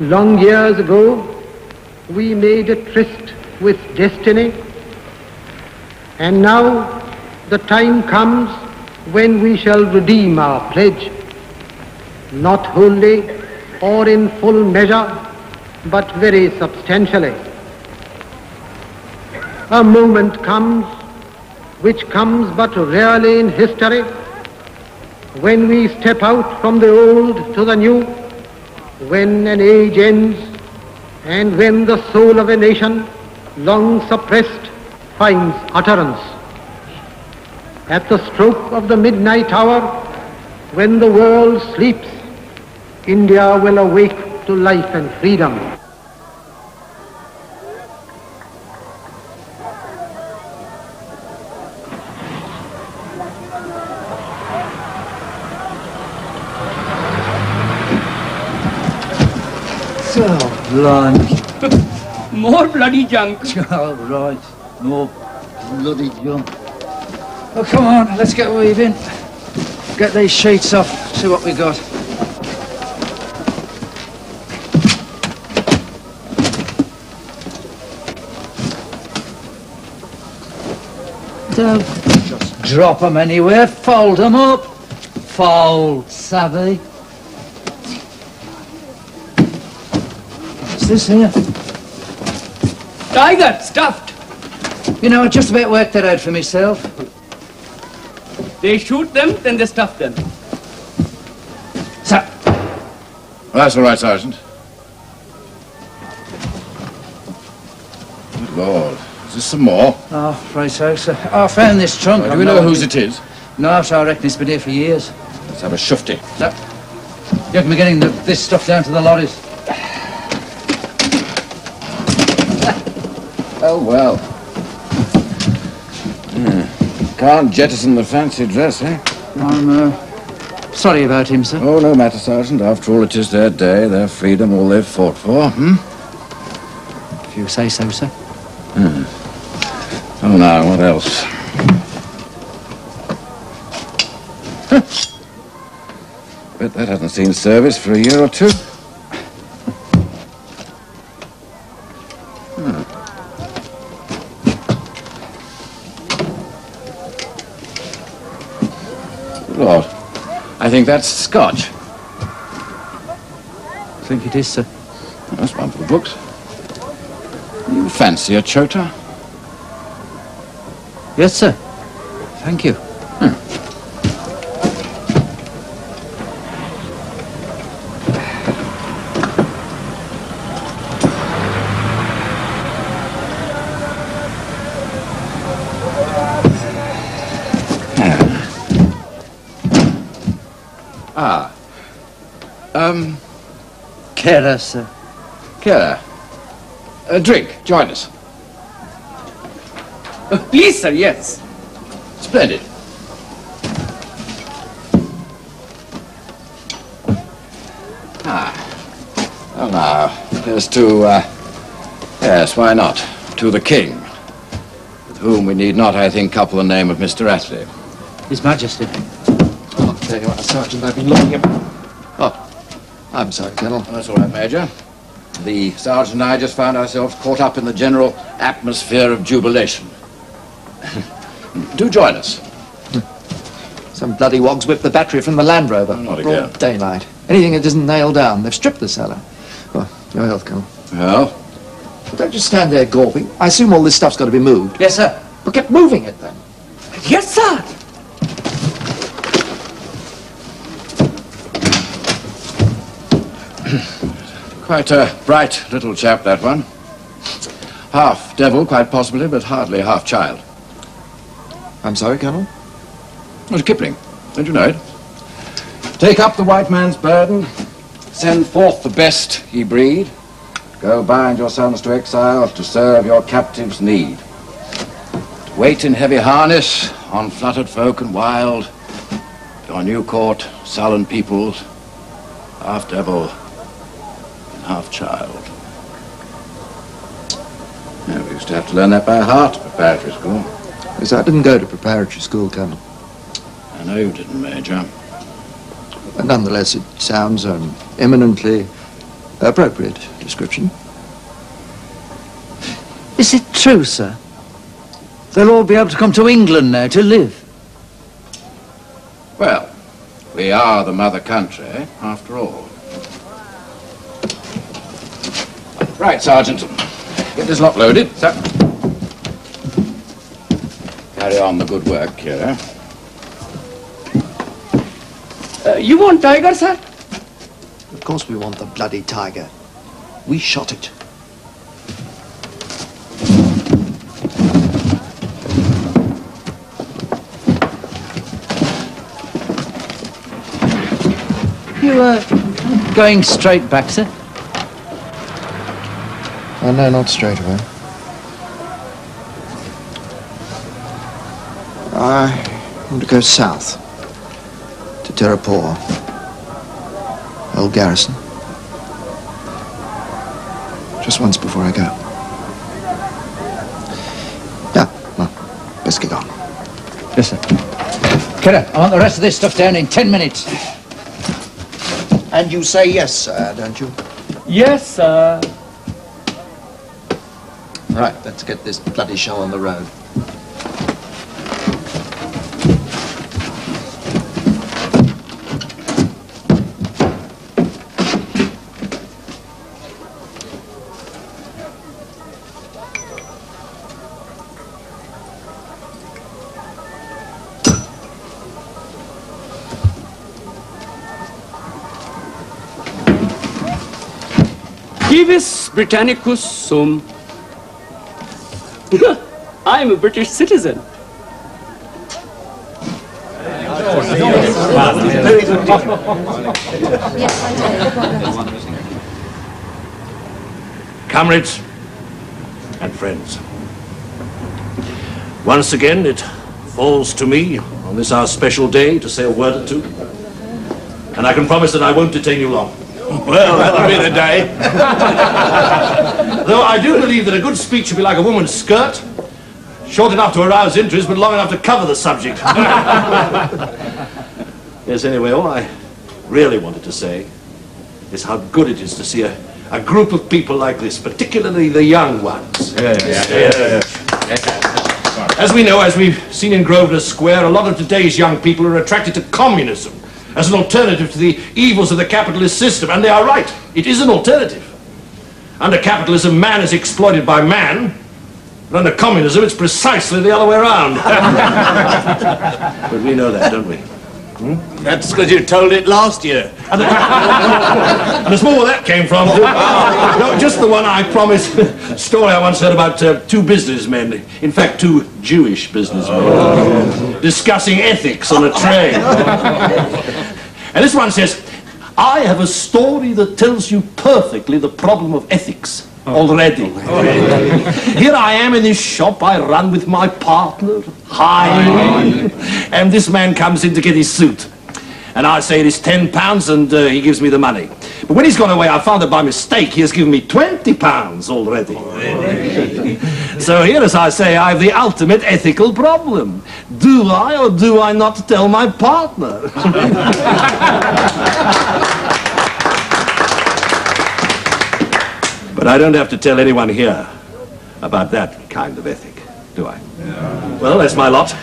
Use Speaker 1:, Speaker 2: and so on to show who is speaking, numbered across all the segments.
Speaker 1: Long years ago, we made a tryst with destiny, and now the time comes when we shall redeem our pledge, not wholly or in full measure, but very substantially. A moment comes, which comes but rarely in history, when we step out from the old to the new, when an age ends and when the soul of a nation, long suppressed, finds utterance. At the stroke of the midnight hour, when the world sleeps, India will awake to life and freedom.
Speaker 2: Blimey.
Speaker 3: More bloody junk.
Speaker 2: Oh, right. More bloody junk. Oh, come on, let's get weaving. Get these sheets off, see what we got. Don't just drop 'em anywhere, them up. Fold, savvy. This here?
Speaker 3: Tiger, stuffed.
Speaker 2: You know, I just about worked that out for myself.
Speaker 3: They shoot them, then they stuff them.
Speaker 2: So,
Speaker 4: That's all right, Sergeant. Good Lord. Is this some more?
Speaker 2: oh, right so, so. Oh, I found this trunk.
Speaker 4: Do we know whose it is?
Speaker 2: No, so I reckon it's been here for years.
Speaker 4: Let's have a shufty.
Speaker 2: So, you can be getting the, this stuff down to the lorries.
Speaker 4: Oh, well. Hmm. Can't jettison the fancy dress, eh?
Speaker 2: I'm, uh, sorry about him, sir.
Speaker 4: Oh, no matter, Sergeant. After all, it is their day, their freedom, all they've fought for, hmm?
Speaker 2: If you say so, sir.
Speaker 4: Oh, now, what else? Huh. Bet that hasn't seen service for a year or two. I think that's Scotch.
Speaker 2: I think it is, sir.
Speaker 4: That's one for the books. You fancy a chota?
Speaker 2: Yes, sir. Thank you.
Speaker 4: Ah. Um,
Speaker 2: Kera, sir.
Speaker 4: Kara. A drink. Join us.
Speaker 3: Uh, please, sir, yes.
Speaker 4: Splendid. Ah. Well, now, here's to, uh, yes, why not? To the king, with whom we need not, I think, couple the name of Mr. Attlee.
Speaker 2: His Majesty.
Speaker 5: I'll tell you what, Sergeant, I've been looking at... Oh, I'm sorry, Colonel.
Speaker 4: That's all right, Major. The sergeant and I just found ourselves caught up in the general atmosphere of jubilation. Do join us.
Speaker 5: Some bloody wogs whipped the battery from the Land Rover.
Speaker 4: Oh, not
Speaker 5: Broad
Speaker 4: again.
Speaker 5: daylight. Anything that isn't nailed down, they've stripped the cellar. Well, your health, Colonel.
Speaker 4: Well,
Speaker 5: Don't just stand there gawping. I assume all this stuff's got to be moved.
Speaker 2: Yes, sir.
Speaker 5: But get moving it then.
Speaker 3: Yes, sir.
Speaker 4: Quite a bright little chap, that one. Half devil, quite possibly, but hardly half child.
Speaker 5: I'm sorry, Colonel?
Speaker 4: It was Kipling. Don't you know it? Take up the white man's burden. Send forth the best ye breed. Go bind your sons to exile to serve your captives' need. To wait in heavy harness on fluttered folk and wild. Your new court, sullen peoples, half devil half child. Yeah, we used to have to learn that by heart at preparatory school.
Speaker 5: Yes, I didn't go to preparatory school, Colonel.
Speaker 4: I know you didn't, Major.
Speaker 5: But nonetheless, it sounds an eminently appropriate description.
Speaker 2: Is it true, sir? They'll all be able to come to England now to live.
Speaker 4: Well, we are the mother country, after all. Right, Sergeant. Get this lot loaded. Sir. Carry on the good work, Kira.
Speaker 3: Uh, you want tiger, sir?
Speaker 5: Of course we want the bloody tiger. We shot it.
Speaker 2: You are going straight back, sir?
Speaker 5: Oh, no, not straight away. I want to go south to Terrapore. Old garrison. Just once before I go. Yeah, well, best get on.
Speaker 2: Yes, sir. Kidder, I want the rest of this stuff down in ten minutes.
Speaker 5: And you say yes, sir, don't you?
Speaker 3: Yes, sir.
Speaker 5: Right, let's get this bloody show on the road.
Speaker 3: Civis Britannicus sum. I'm a British citizen.
Speaker 6: Comrades and friends, once again it falls to me on this our special day to say a word or two. And I can promise that I won't detain you long.
Speaker 7: Well, that'll be the day.
Speaker 6: Though I do believe that a good speech should be like a woman's skirt, short enough to arouse interest, but long enough to cover the subject. yes, anyway, all I really wanted to say is how good it is to see a, a group of people like this, particularly the young ones. As we know, as we've seen in Grosvenor Square, a lot of today's young people are attracted to communism as an alternative to the evils of the capitalist system. And they are right. It is an alternative. Under capitalism, man is exploited by man. But under communism, it's precisely the other way around. but we know that, don't we?
Speaker 7: That's because you told it last year.
Speaker 6: And there's more where that came from. no, just the one I promised. Story I once heard about uh, two businessmen, in fact, two Jewish businessmen, discussing ethics on a train. and this one says, I have a story that tells you perfectly the problem of ethics. Already. Here I am in this shop I run with my partner, Hein, and this man comes in to get his suit. And I say it is ten pounds and uh, he gives me the money. But when he's gone away, I found that by mistake he has given me twenty pounds already. so here, as I say, I have the ultimate ethical problem. Do I or do I not tell my partner? But I don't have to tell anyone here about that kind of ethic, do I? Well, that's my lot.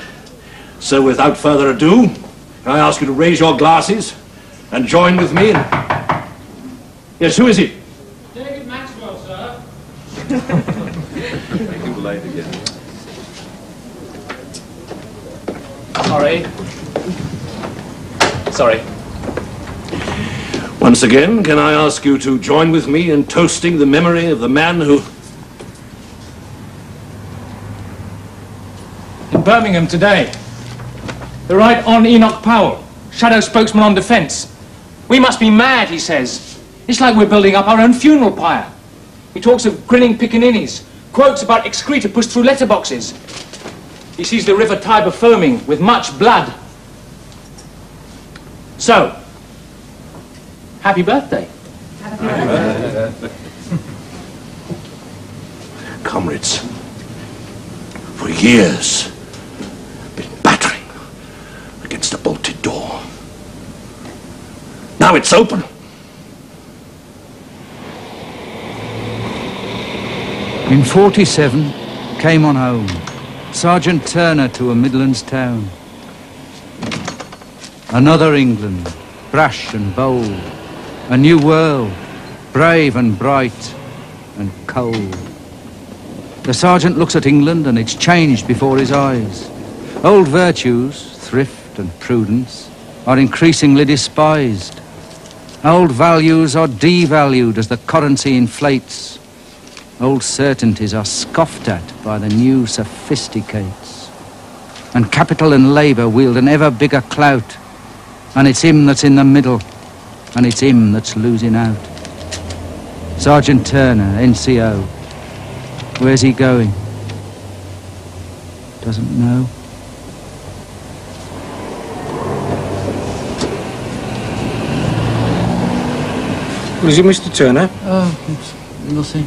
Speaker 6: So without further ado, I ask you to raise your glasses and join with me in... Yes, who is it?
Speaker 3: David Maxwell, sir. Thank you, late again. Sorry. Sorry.
Speaker 6: Once again, can I ask you to join with me in toasting the memory of the man who...
Speaker 8: in Birmingham today. The right on Enoch Powell, shadow spokesman on defence. We must be mad, he says. It's like we're building up our own funeral pyre. He talks of grinning pickaninnies, quotes about excreta pushed through letterboxes. He sees the river Tiber foaming with much blood. So, happy birthday.
Speaker 6: Comrades, for years, I've been battering against a bolted door. Now it's open.
Speaker 2: In 47, came on home. Sergeant Turner to a Midlands town. Another England, brash and bold. A new world, brave and bright and cold. The sergeant looks at England and it's changed before his eyes. Old virtues, thrift and prudence, are increasingly despised. Old values are devalued as the currency inflates. Old certainties are scoffed at by the new sophisticates. And capital and labour wield an ever bigger clout. And it's him that's in the middle, and it's him that's losing out. Sergeant Turner, NCO. Where's he going? Doesn't know.
Speaker 8: What is it, Mr. Turner?
Speaker 2: Oh, it's nothing.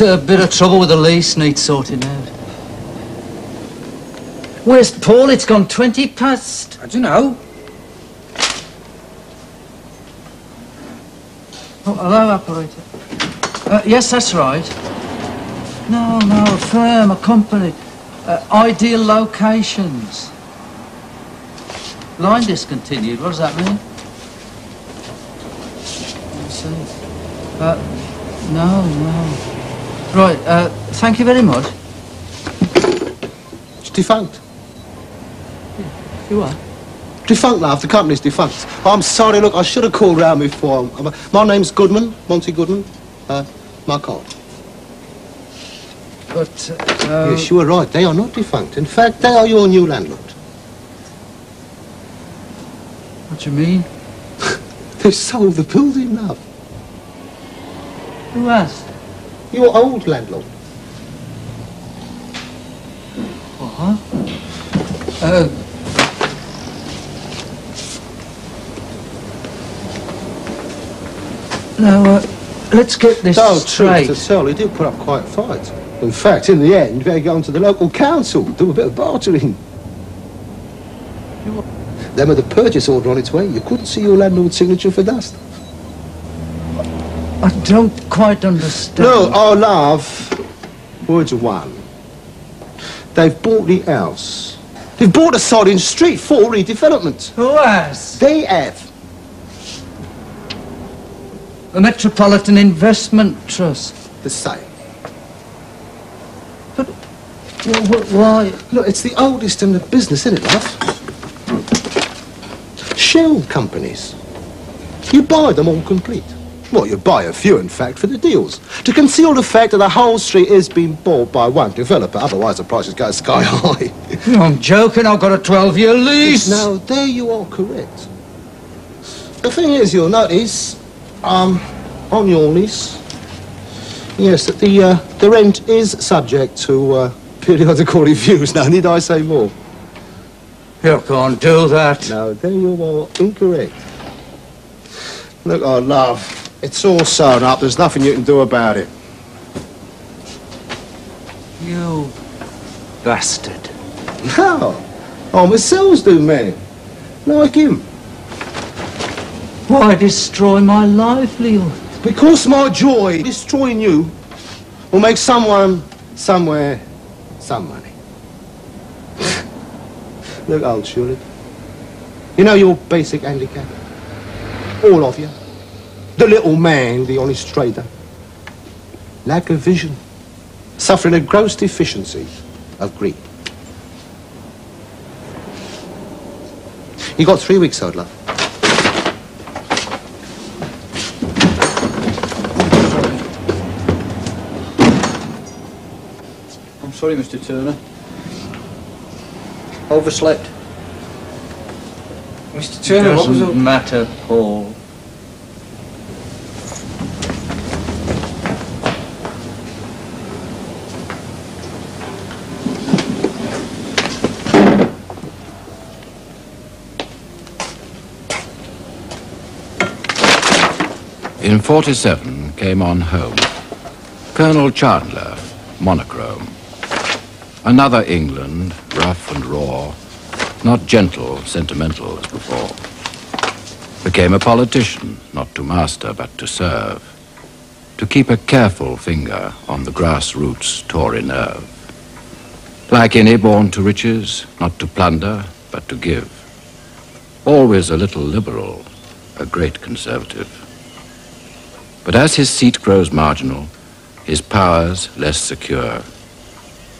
Speaker 2: there a bit of trouble with the lease, needs sorting out. Where's Paul? It's gone 20 past.
Speaker 8: I don't know.
Speaker 2: Oh, hello, operator. Uh, yes, that's right. No, no, a firm, a company. Uh, ideal locations. Line discontinued, what does that mean? I see. Uh, no, no. Right, uh, thank you very much.
Speaker 9: It's defunct.
Speaker 2: You are?
Speaker 9: Defunct, love. The company's defunct. I'm sorry, look, I should have called round before. My name's Goodman, Monty Goodman. Uh, my card.
Speaker 2: But, uh...
Speaker 9: yes, you were right. They are not defunct. In fact, they are your new landlord.
Speaker 2: What do you mean?
Speaker 9: They've sold the building, love.
Speaker 2: Who has?
Speaker 9: Your old landlord.
Speaker 2: What? Uh... Now, uh, let's get this
Speaker 9: Oh,
Speaker 2: straight.
Speaker 9: truth to tell, he did put up quite a fight. In fact, in the end, they go on to the local council, do a bit of bartering. Then with the purchase order on its way, you couldn't see your landlord's signature for dust.
Speaker 2: I don't quite understand.
Speaker 9: No, oh, love. Words are one. They've bought the house. They've bought a sod in street for redevelopment.
Speaker 2: Who has?
Speaker 9: They have.
Speaker 2: The Metropolitan Investment Trust.
Speaker 9: The same.
Speaker 2: Well, wh- why?
Speaker 9: Look, it's the oldest in the business, isn't it, love? Shell companies. You buy them all complete. Well, you buy a few, in fact, for the deals. To conceal the fact that the whole street is being bought by one developer, otherwise the prices go sky high.
Speaker 2: I'm joking, I've got a 12-year lease.
Speaker 9: Now, there you are correct. The thing is, you'll notice, um, on your lease, yes, that the, uh, the rent is subject to uh, periodical reviews. Now, need I say more?
Speaker 2: You can't do that.
Speaker 9: No, there you are incorrect. Look, oh, love, it's all sewn up. There's nothing you can do about it.
Speaker 2: You bastard.
Speaker 9: No. Oh, myself do, man. Like him.
Speaker 2: Why destroy my livelihood?
Speaker 9: Because my joy destroying you will make someone, somewhere, some money. Look, old Shulid. You know your basic handicap? All of you. The little man, the honest trader. Lack of vision. Suffering a gross deficiency of greed. You got three weeks, old love.
Speaker 2: Sorry, Mr. Turner. Overslept.
Speaker 8: Mr. Turner, what was
Speaker 2: Doesn't
Speaker 8: all...
Speaker 2: matter, Paul.
Speaker 4: In 47 came on home. Colonel Chandler, monochrome. Another England, rough and raw, not gentle, sentimental as before. became a politician, not to master but to serve, to keep a careful finger on the grassroots Tory nerve. Like any born to riches, not to plunder, but to give. Always a little liberal, a great conservative. But as his seat grows marginal, his powers less secure,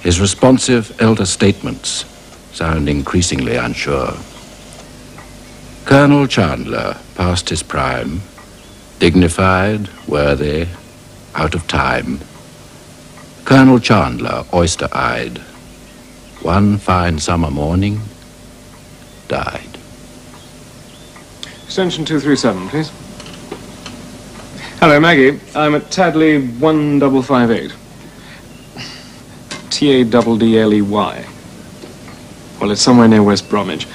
Speaker 4: his responsive elder statements sound increasingly unsure. Colonel Chandler past his prime, dignified, worthy, out of time. Colonel Chandler, oyster-eyed, one fine summer morning, died.
Speaker 10: Extension 237, please. Hello, Maggie. I'm at Taddley 1558. T-A-D-D-L-E-Y. Well, it's somewhere near West Bromwich.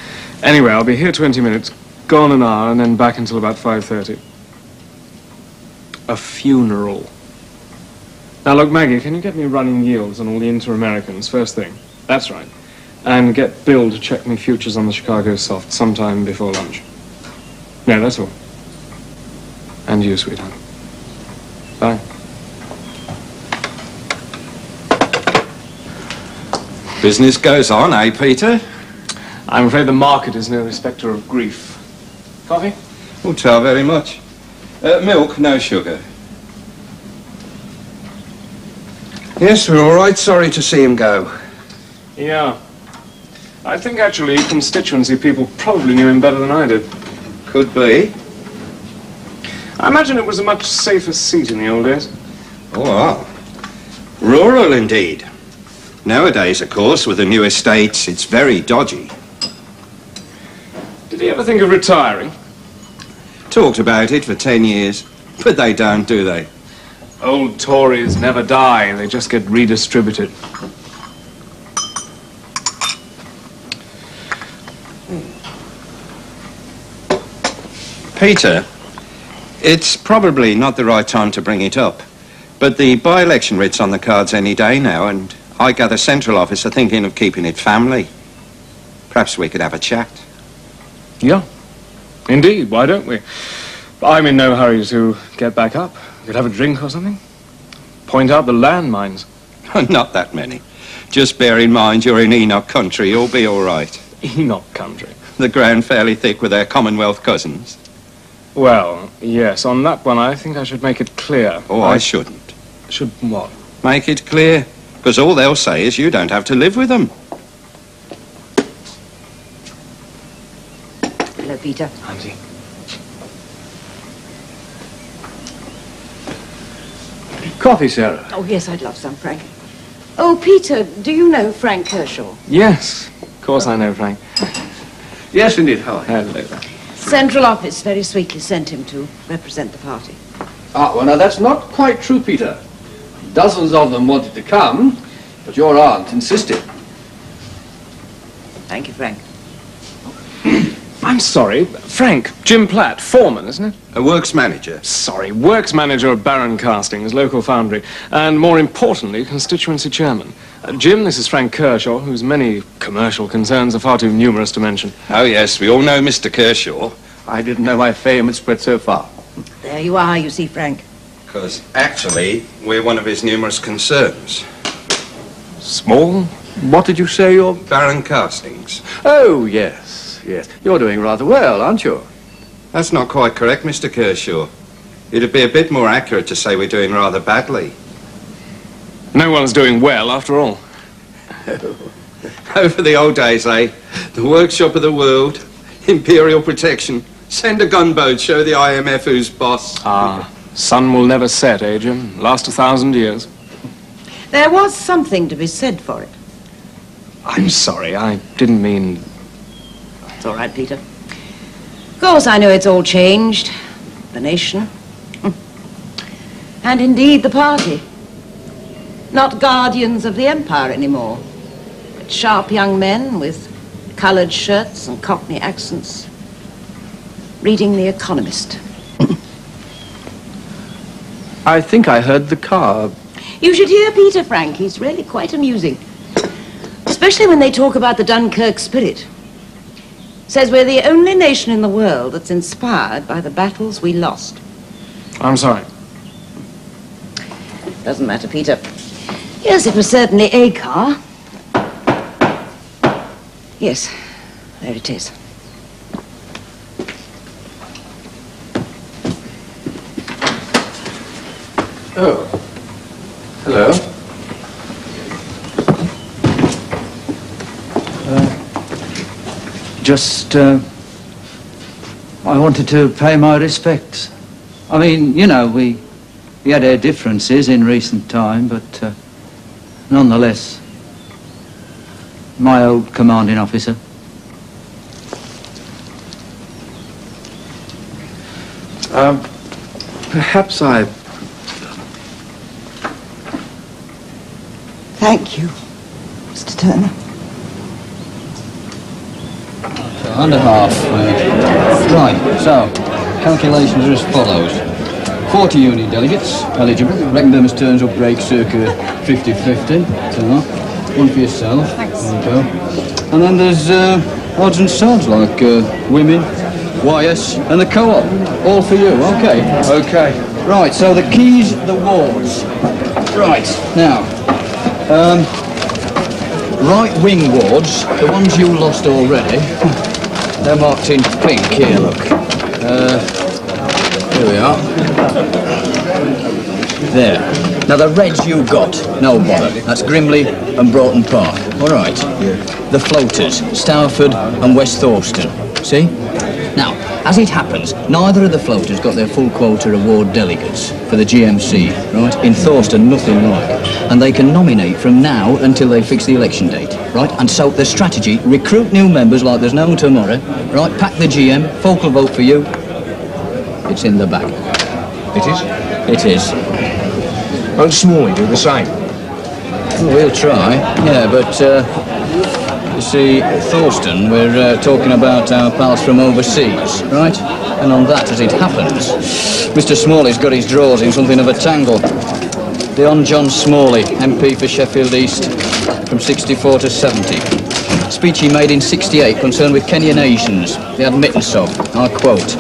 Speaker 10: Anyway, I'll be here 20 minutes, gone an hour, and then back until about 5.30. A funeral. Now, look, Maggie, can you get me running yields on all the Inter-Americans first thing? That's right. And get Bill to check me futures on the Chicago soft sometime before lunch. No, that's all. And you, sweetheart. Bye.
Speaker 11: Business goes on, eh, Peter?
Speaker 10: I'm afraid the market is no respecter of grief. Coffee?
Speaker 11: Will tell very much. Uh, milk, no sugar. Yes, we're all right. Sorry to see him go.
Speaker 10: Yeah. I think actually constituency people probably knew him better than I did.
Speaker 11: Could be.
Speaker 10: I imagine it was a much safer seat in the old days.
Speaker 11: Oh, wow. Rural indeed. Nowadays, of course, with the new estates, it's very dodgy.
Speaker 10: Did he ever think of retiring?
Speaker 11: Talked about it for ten years, but they don't, do they?
Speaker 10: Old Tories never die, they just get redistributed.
Speaker 11: Peter, it's probably not the right time to bring it up, but the by-election writ's on the cards any day now, and I gather Central Office are thinking of keeping it family. Perhaps we could have a chat.
Speaker 10: Yeah. Indeed, why don't we? I'm in no hurry to get back up. We could have a drink or something. Point out the landmines.
Speaker 11: not that many. Just bear in mind you're in Enoch country, you'll be all right.
Speaker 10: Enoch country?
Speaker 11: The ground fairly thick with their Commonwealth cousins.
Speaker 10: Well, yes, on that one I think I should make it clear.
Speaker 11: Oh, I, I shouldn't.
Speaker 10: Should what?
Speaker 11: Make it clear. Because all they'll say is you don't have to live with them.
Speaker 12: Hello, Peter.
Speaker 10: Auntie. Coffee, Sarah.
Speaker 12: Oh, yes, I'd love some, Frank. Oh, Peter, do you know Frank Kershaw?
Speaker 10: Yes, of course I know Frank.
Speaker 7: Yes, indeed. How are you?
Speaker 10: Hello.
Speaker 12: Central Office very sweetly sent him to represent the party.
Speaker 7: Ah, well, now that's not quite true, Peter. Dozens of them wanted to come, but your aunt insisted.
Speaker 12: Thank you, Frank.
Speaker 10: I'm sorry, Frank, Jim Platt, foreman, isn't it?
Speaker 11: A works manager.
Speaker 10: Sorry, works manager of Baron Castings, local foundry, and more importantly, constituency chairman. Uh, Jim, this is Frank Kershaw, whose many commercial concerns are far too numerous to mention.
Speaker 11: Oh, yes, we all know Mr. Kershaw.
Speaker 7: I didn't know my fame had spread so far.
Speaker 12: There you are, you see, Frank.
Speaker 11: Because actually, we're one of his numerous concerns.
Speaker 10: Small?
Speaker 7: What did you say you're...
Speaker 11: Baron Castings.
Speaker 7: Oh, yes, yes. You're doing rather well, aren't you?
Speaker 11: That's not quite correct, Mr. Kershaw. It'd be a bit more accurate to say we're doing rather badly.
Speaker 10: No one's doing well, after all.
Speaker 11: Over the old days, eh? The workshop of the world, imperial protection, send a gunboat, show the IMF who's boss.
Speaker 10: Ah, sun will never set, Jim? Last a thousand years.
Speaker 12: There was something to be said for it.
Speaker 10: I'm sorry, I didn't mean...
Speaker 12: It's all right, Peter. Of course, I know it's all changed. The nation. Hmm. And indeed, the party. Not guardians of the empire anymore, but sharp young men with coloured shirts and cockney accents, reading The Economist.
Speaker 7: I think I heard the car.
Speaker 12: You should hear Peter Frank. He's really quite amusing. Especially when they talk about the Dunkirk spirit. says we're the only nation in the world that's inspired by the battles we lost.
Speaker 8: I'm sorry.
Speaker 12: Doesn't matter, Peter. Yes, it was certainly a car. Yes, there it is.
Speaker 4: Oh. Hello.
Speaker 2: Just, uh, I wanted to pay my respects. I mean, you know, we, we had our differences in recent time, but uh, nonetheless, my old commanding officer.
Speaker 5: Um, perhaps I...
Speaker 12: Thank you, Mr. Turner.
Speaker 13: Under half. uh, right, so, calculations are as follows. 40 union delegates eligible. Reckon them as turns up break circa 50-50. So, one for yourself. Thanks. There you go. And then there's uh, odds and sods like uh, women, YS, and the co-op. All for you, okay? Okay. Right, so the keys, the wards. Right, now, um, right wing wards, the ones you lost already, they're marked in pink here, look. Uh, here we are. There. Now the reds you got, no bother. That's Grimley and Broughton Park. All right. The floaters, Stourford and West Thorston. See? Now, as it happens, neither of the floaters got their full quota of ward delegates for the GMC, right? In Thorston, nothing like. And they can nominate from now until they fix the election date, right? And so the strategy, recruit new members like there's no tomorrow, right? Pack the GM, folk will vote for you. It's in the bag.
Speaker 5: It is?
Speaker 13: It is.
Speaker 5: Won't Smalley do the same?
Speaker 13: Well, we'll try, yeah, but, uh, see, Thorston, we're uh, talking about our pals from overseas, right? And on that, as it happens, Mr Smalley's got his drawers in something of a tangle. The on John Smalley, MP for Sheffield East, from 64 to 70. Speech he made in 68 concerned with Kenyan Asians, the admittance of, I quote,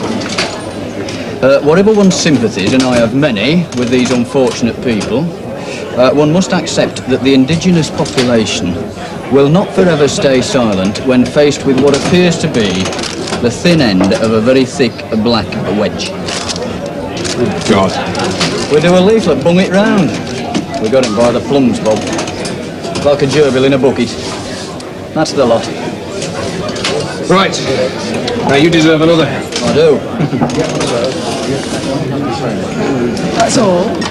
Speaker 13: uh, whatever one's sympathies, and I have many with these unfortunate people, uh, one must accept that the indigenous population will not forever stay silent when faced with what appears to be the thin end of a very thick black wedge.
Speaker 5: God.
Speaker 13: We do a leaflet, bung it round. We got it by the plums, Bob. Like a gerbil in a bucket. That's the lot.
Speaker 5: Right. Now you deserve another.
Speaker 13: I do.
Speaker 14: That's all.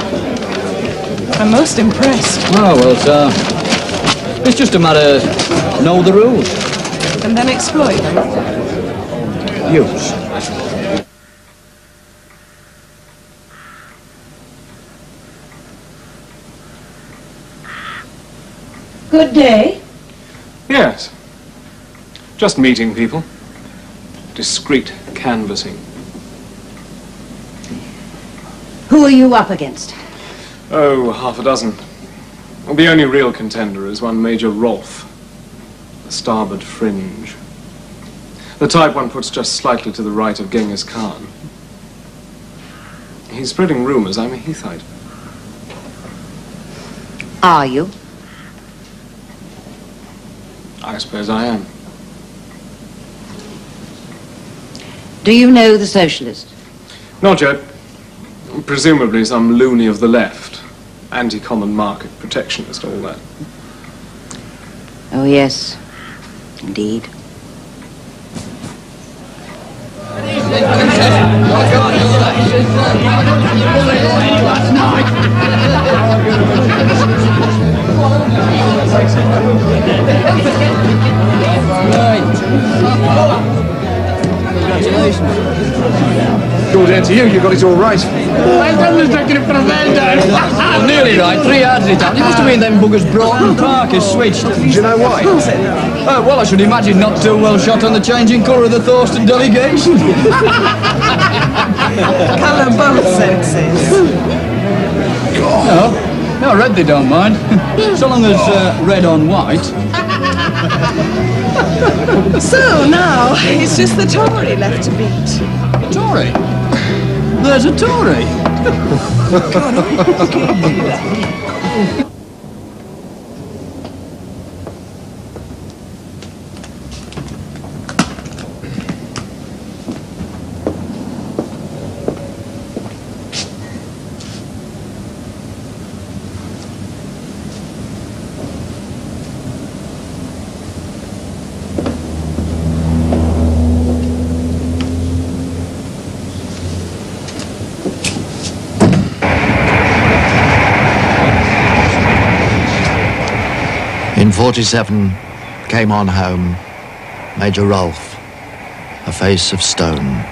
Speaker 14: I'm most impressed.
Speaker 13: Oh, well, sir. It's just a matter of know the rules.
Speaker 14: And then exploit them.
Speaker 13: Use.
Speaker 12: Good day.
Speaker 8: Yes. Just meeting people. Discreet canvassing.
Speaker 12: Who are you up against?
Speaker 8: Oh, half a dozen. The only real contender is one Major Rolfe, the starboard fringe. The type one puts just slightly to the right of Genghis Khan. He's spreading rumors I'm a Heathite.
Speaker 12: Are you?
Speaker 8: I suppose I am.
Speaker 12: Do you know the socialist?
Speaker 8: Not yet. Presumably some loony of the left. Anti-common market, protectionist, all that.
Speaker 12: Oh, yes. Indeed.
Speaker 5: Good end to you, you got it all right.
Speaker 13: Nearly right, three yards it out. It must have been them buggers Broughton Park has switched. Do
Speaker 5: you know why?
Speaker 13: Uh, well, I should imagine not too well shot on the changing colour of the Thorston delegation.
Speaker 14: Colour both senses.
Speaker 13: No, no, red they don't mind. so long as uh, red on white.
Speaker 14: So now, it's just the Tory left to beat.
Speaker 2: Tory? There's a Tory.
Speaker 15: In 47 came on home Major Rolfe, a face of stone.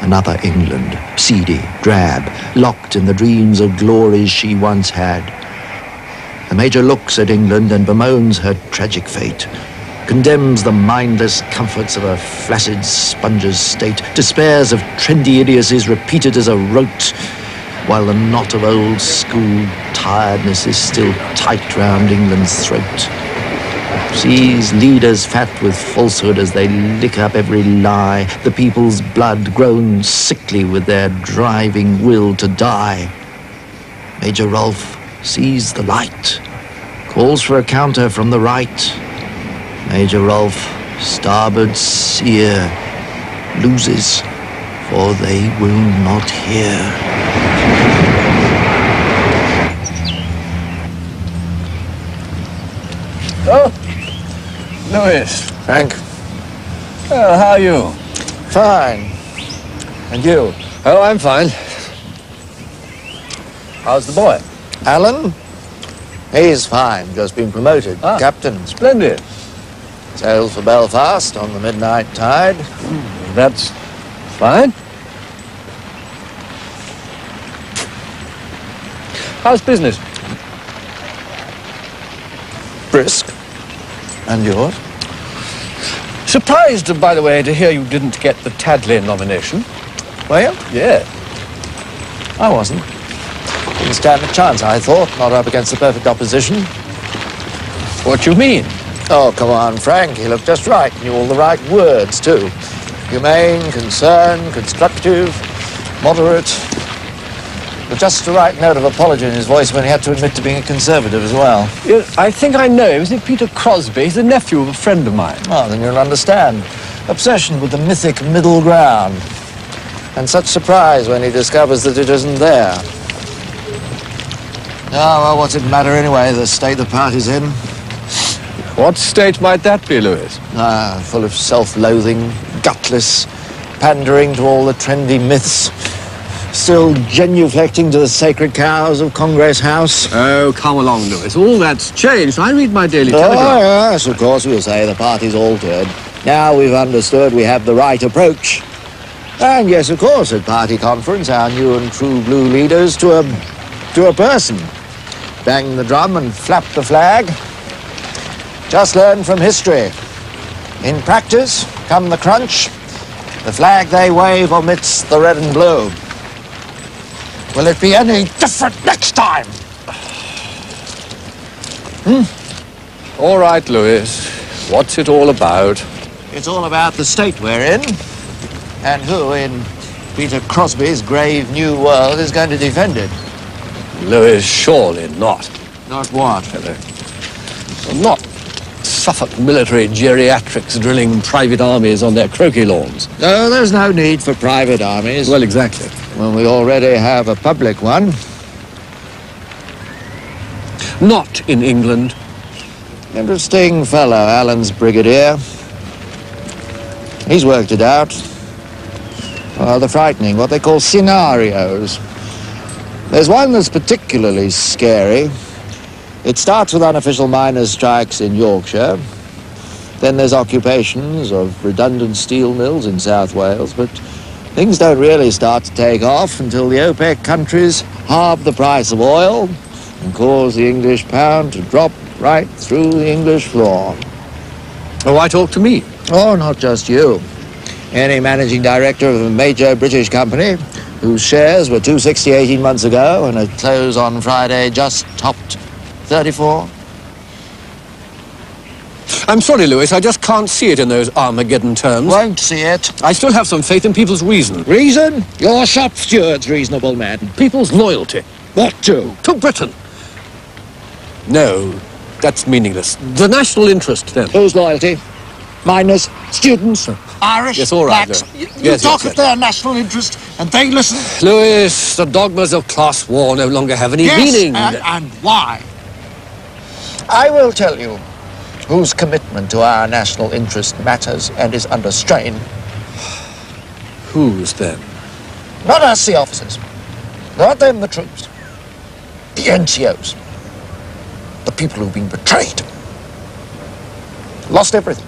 Speaker 15: Another England, seedy, drab, locked in the dreams of glories she once had. The Major looks at England and bemoans her tragic fate, condemns the mindless comforts of a flaccid sponge's state, despairs of trendy idiocies repeated as a rote, while the knot of old school tiredness is still tight round England's throat. Sees leaders fat with falsehood as they lick up every lie, the people's blood grown sickly with their driving will to die. Major Rolfe sees the light, calls for a counter from the right. Major Rolfe, starboard seer, loses, for they will not hear.
Speaker 7: Oh, Louis.
Speaker 15: Frank.
Speaker 7: Well, how are you?
Speaker 15: Fine. And you?
Speaker 7: Oh, I'm fine. How's the boy?
Speaker 15: Alan? He's fine, just been promoted. Ah. Captain.
Speaker 7: Splendid.
Speaker 15: Sails for Belfast on the midnight tide.
Speaker 7: That's fine. How's business?
Speaker 15: Brisk. And yours?
Speaker 7: Surprised, by the way, to hear you didn't get the Taddley nomination.
Speaker 15: Were you?
Speaker 7: Yeah.
Speaker 15: I wasn't. Didn't stand a chance, I thought. Not up against the perfect opposition.
Speaker 7: What you mean?
Speaker 15: Oh, come on, Frank. He looked just right. Knew all the right words, too. Humane, concerned, constructive, moderate. But just the right note of apology in his voice when he had to admit to being a conservative as well.
Speaker 7: Yeah, I think I know him. Isn't it Peter Crosby? He's the nephew of a friend of mine.
Speaker 15: Oh, then you'll understand. Obsession with the mythic middle ground. And such surprise when he discovers that it isn't there. Oh, well, what's it matter anyway, the state the party's in?
Speaker 7: What state might that be, Louis?
Speaker 15: Ah, full of self-loathing, gutless, pandering to all the trendy myths, still genuflecting to the sacred cows of Congress House.
Speaker 7: Oh, come along, Louis. All that's changed. I read my Daily
Speaker 15: Oh,
Speaker 7: Telegraph.
Speaker 15: Ah, yes, of course we'll say the party's altered. Now we've understood we have the right approach. And yes, of course, at party conference, our new and true blue leaders to a, to a person. Bang the drum and flap the flag. Just learn from history. In practice, come the crunch, the flag they wave omits the red and blue. Will it be any different next time? Hmm?
Speaker 7: All right, Louis. What's it all about?
Speaker 15: It's all about the state we're in, and who, in Peter Crosby's grave new world, is going to defend it.
Speaker 7: Louis, surely not.
Speaker 15: Not what?
Speaker 7: Not Suffolk military geriatrics drilling private armies on their croquet lawns.
Speaker 15: No, there's no need for private armies.
Speaker 7: Well, exactly.
Speaker 15: When we already have a public one.
Speaker 7: Not in England.
Speaker 15: Interesting fellow, Alan's brigadier. He's worked it out. Rather frightening, what they call scenarios. There's one that's particularly scary. It starts with unofficial miners' strikes in Yorkshire. Then there's occupations of redundant steel mills in South Wales, but things don't really start to take off until the OPEC countries halve the price of oil and cause the English pound to drop right through the English floor.
Speaker 7: Oh, why talk to me?
Speaker 15: Oh, not just you. Any managing director of a major British company whose shares were 260 18 months ago and at close on Friday just topped 34.
Speaker 7: I'm sorry, Lewis, I just can't see it in those Armageddon terms.
Speaker 15: Won't see it.
Speaker 7: I still have some faith in people's reason.
Speaker 15: Reason? Your shop steward's reasonable man.
Speaker 7: People's loyalty.
Speaker 15: What to?
Speaker 7: To Britain. No, that's meaningless. The national interest, then.
Speaker 15: Whose loyalty? Miners, students, Irish,
Speaker 7: Yes, all right,
Speaker 15: blacks.
Speaker 7: Lewis.
Speaker 15: You,
Speaker 7: Yes,
Speaker 15: talk
Speaker 7: yes,
Speaker 15: of their national interest, and they listen.
Speaker 7: Lewis, the dogmas of class war no longer have any
Speaker 15: yes,
Speaker 7: meaning.
Speaker 15: And, and why? I will tell you whose commitment to our national interest matters and is under strain.
Speaker 7: Whose, then?
Speaker 15: Not us, the officers. Not them, the troops. The NCOs. The people who've been betrayed. Lost everything.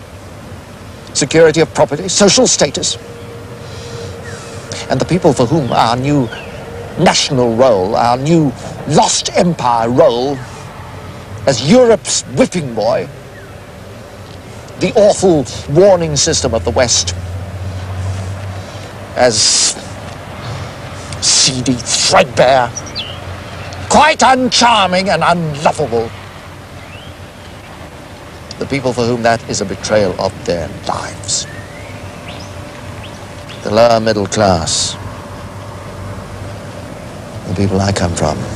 Speaker 15: Security of property, social status. And the people for whom our new national role, our new lost empire role, as Europe's whipping boy, the awful warning system of the West, as seedy, threadbare, quite uncharming and unlovable. The people for whom that is a betrayal of their lives. The lower middle class. The people I come from.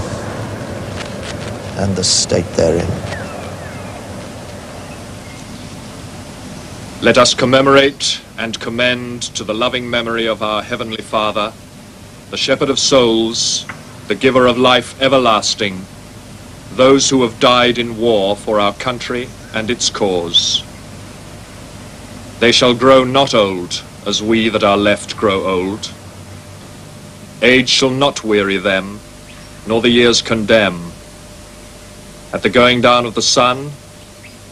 Speaker 15: And the state they're.
Speaker 16: Let us commemorate and commend to the loving memory of our Heavenly Father, the Shepherd of souls, the giver of life everlasting, those who have died in war for our country and its cause. They shall grow not old, as we that are left grow old. Age shall not weary them, nor the years condemn. At the going down of the sun,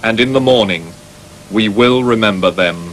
Speaker 16: and in the morning, we will remember them.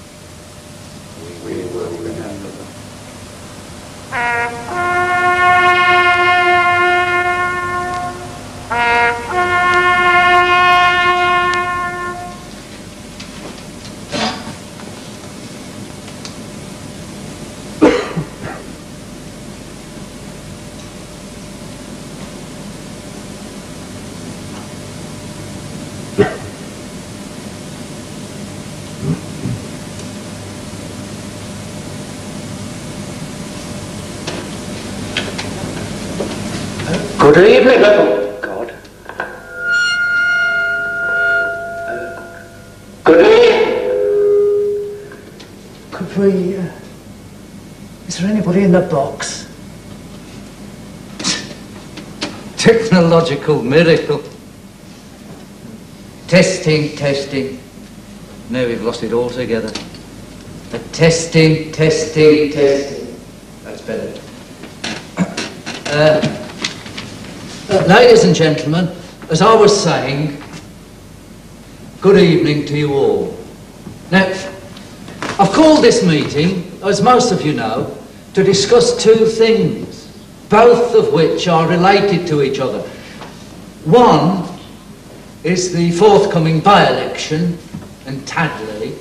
Speaker 2: Miracle. Testing, testing. Now we've lost it altogether. The testing, testing, testing. That's better. Uh, uh, ladies and gentlemen, as I was saying, good evening to you all. Now, I've called this meeting, as most of you know, to discuss two things, both of which are related to each other. One is the forthcoming by-election in Taddley,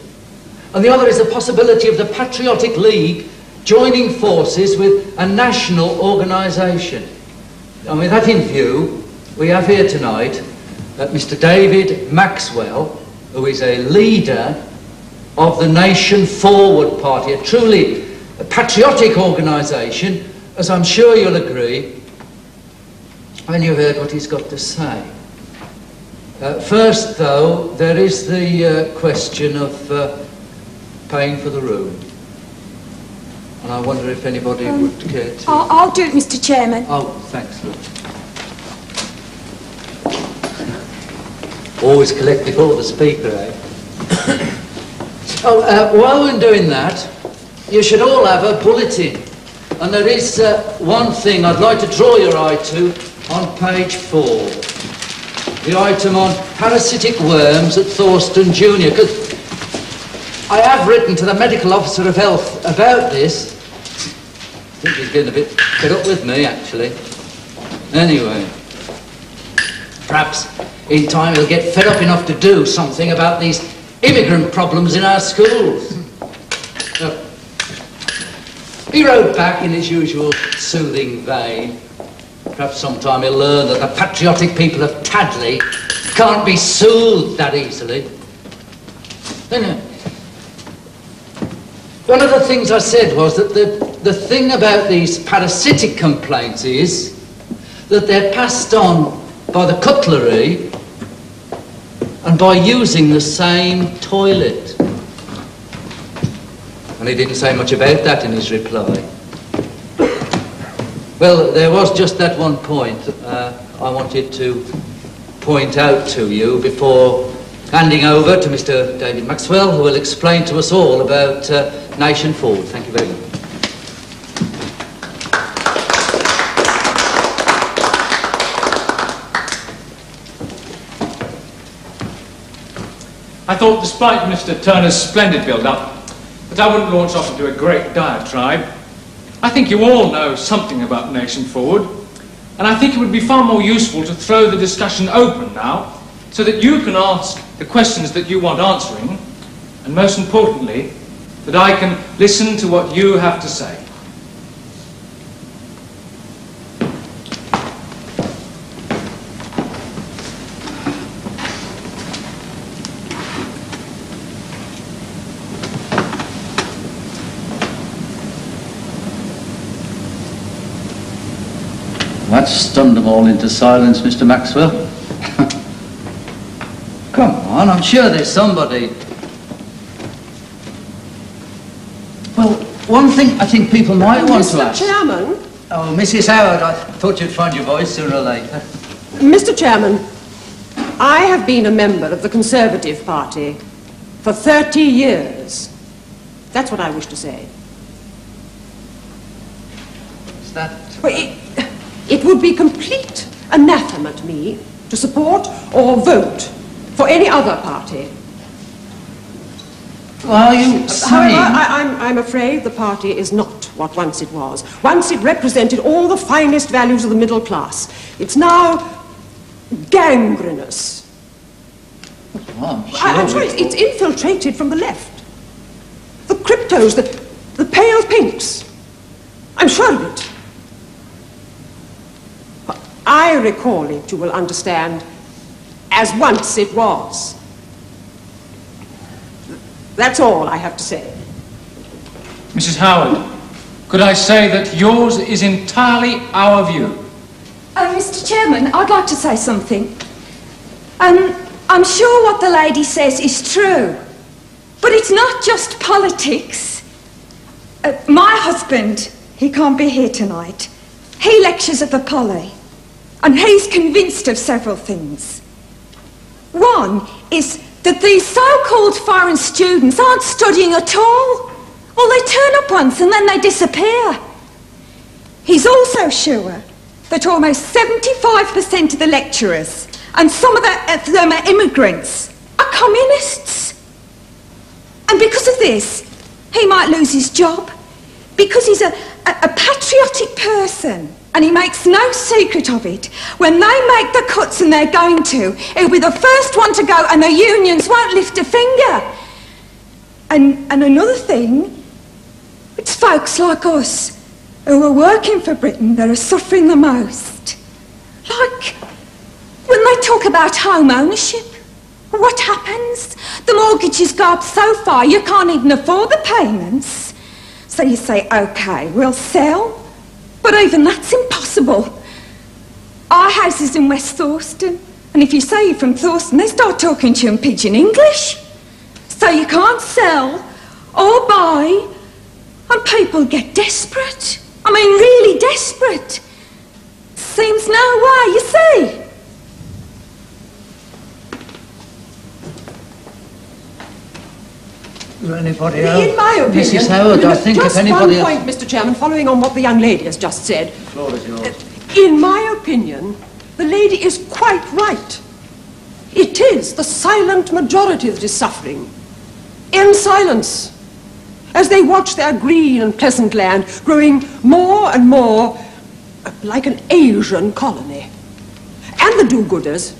Speaker 2: and the other is the possibility of the Patriotic League joining forces with a national organisation. And with that in view, we have here tonight Mr David Maxwell, who is a leader of the Nation Forward Party, a truly patriotic organisation, as I'm sure you'll agree when you've heard what he's got to say. Uh, first, though, there is the uh, question of uh, paying for the room. And I wonder if anybody
Speaker 17: Um,
Speaker 2: would care to...
Speaker 17: I'll, I'll do it, Mr. Chairman.
Speaker 2: Oh, thanks. Always collect before the speaker, eh? oh, uh, while we're doing that, you should all have a bulletin. And there is uh, one thing I'd like to draw your eye to on page four. The item on parasitic worms at Thorston Junior. Because I have written to the medical officer of health about this. I think he's been a bit fed up with me, actually. Anyway, perhaps in time he'll get fed up enough to do something about these immigrant problems in our schools. Uh, he wrote back in his usual soothing vein. Perhaps sometime he'll learn that the patriotic people of Taddley can't be soothed that easily. No, no. Uh, one of the things I said was that the, the thing about these parasitic complaints is that they're passed on by the cutlery and by using the same toilet. And he didn't say much about that in his reply. Well, there was just that one point uh, I wanted to point out to you before handing over to Mr. David Maxwell, who will explain to us all about uh, Nation Forward. Thank you very much.
Speaker 8: I thought, despite Mr. Turner's splendid build-up, that I wouldn't launch off into a great diatribe. I think you all know something about Nation Forward, and I think it would be far more useful to throw the discussion open now, so that you can ask the questions that you want answering, and most importantly, that I can listen to what you have to say.
Speaker 2: That stunned them all into silence, Mr. Maxwell. Come on, I'm sure there's somebody. Well, one thing I think people might want to ask... Mr.
Speaker 17: Chairman,
Speaker 2: Oh, Mrs. Howard, I thought you'd find your voice sooner or later.
Speaker 17: Mr. Chairman, I have been a member of the Conservative Party for 30 years. That's what I wish to say.
Speaker 2: Is that...
Speaker 17: Well, it, uh, it would be complete anathema to me to support or vote for any other party.
Speaker 2: Well, you
Speaker 17: However,
Speaker 2: saying...
Speaker 17: I, I'm, I'm afraid the party is not what once it was. Once it represented all the finest values of the middle class. It's now gangrenous.
Speaker 2: Oh, I'm
Speaker 17: I, am
Speaker 2: sure
Speaker 17: sorry, it's infiltrated from the left. The cryptos, the, the pale pinks. I'm sure of it. I recall it, you will understand, as once it was. That's all I have to say.
Speaker 8: Mrs. Howard, could I say that yours is entirely our view?
Speaker 18: Oh, Mr. Chairman, I'd like to say something. Um, I'm sure what the lady says is true, but it's not just politics. Uh, my husband, he can't be here tonight. He lectures at the Poly, and he's convinced of several things. One is that these so-called foreign students aren't studying at all. Well, they turn up once and then they disappear. He's also sure that almost 75% of the lecturers, and some of the- of them are immigrants, are communists. And because of this, he might lose his job because he's a, a, a patriotic person and he makes no secret of it. When they make the cuts and they're going to, he'll be the first one to go and the unions won't lift a finger. And, and another thing, it's folks like us who are working for Britain that are suffering the most. Like when they talk about home ownership, what happens? The mortgages go up so far you can't even afford the payments. So you say, okay, we'll sell. But even that's impossible. Our house is in West Thorston. And if you say you're from Thorston, they start talking to you in pidgin English. So you can't sell or buy. And people get desperate. I mean, really desperate. Seems no way, you see.
Speaker 2: Is there anybody else?
Speaker 17: In my opinion,
Speaker 2: Mrs. Howard, I think
Speaker 17: just
Speaker 2: if anybody
Speaker 17: one
Speaker 2: else...
Speaker 17: point, Mr. Chairman, following on what the young lady has just said.
Speaker 2: The floor is yours.
Speaker 17: Uh, in my opinion, the lady is quite right. It is the silent majority that is suffering. In silence. As they watch their green and pleasant land growing more and more uh, like an Asian colony. And the do-gooders.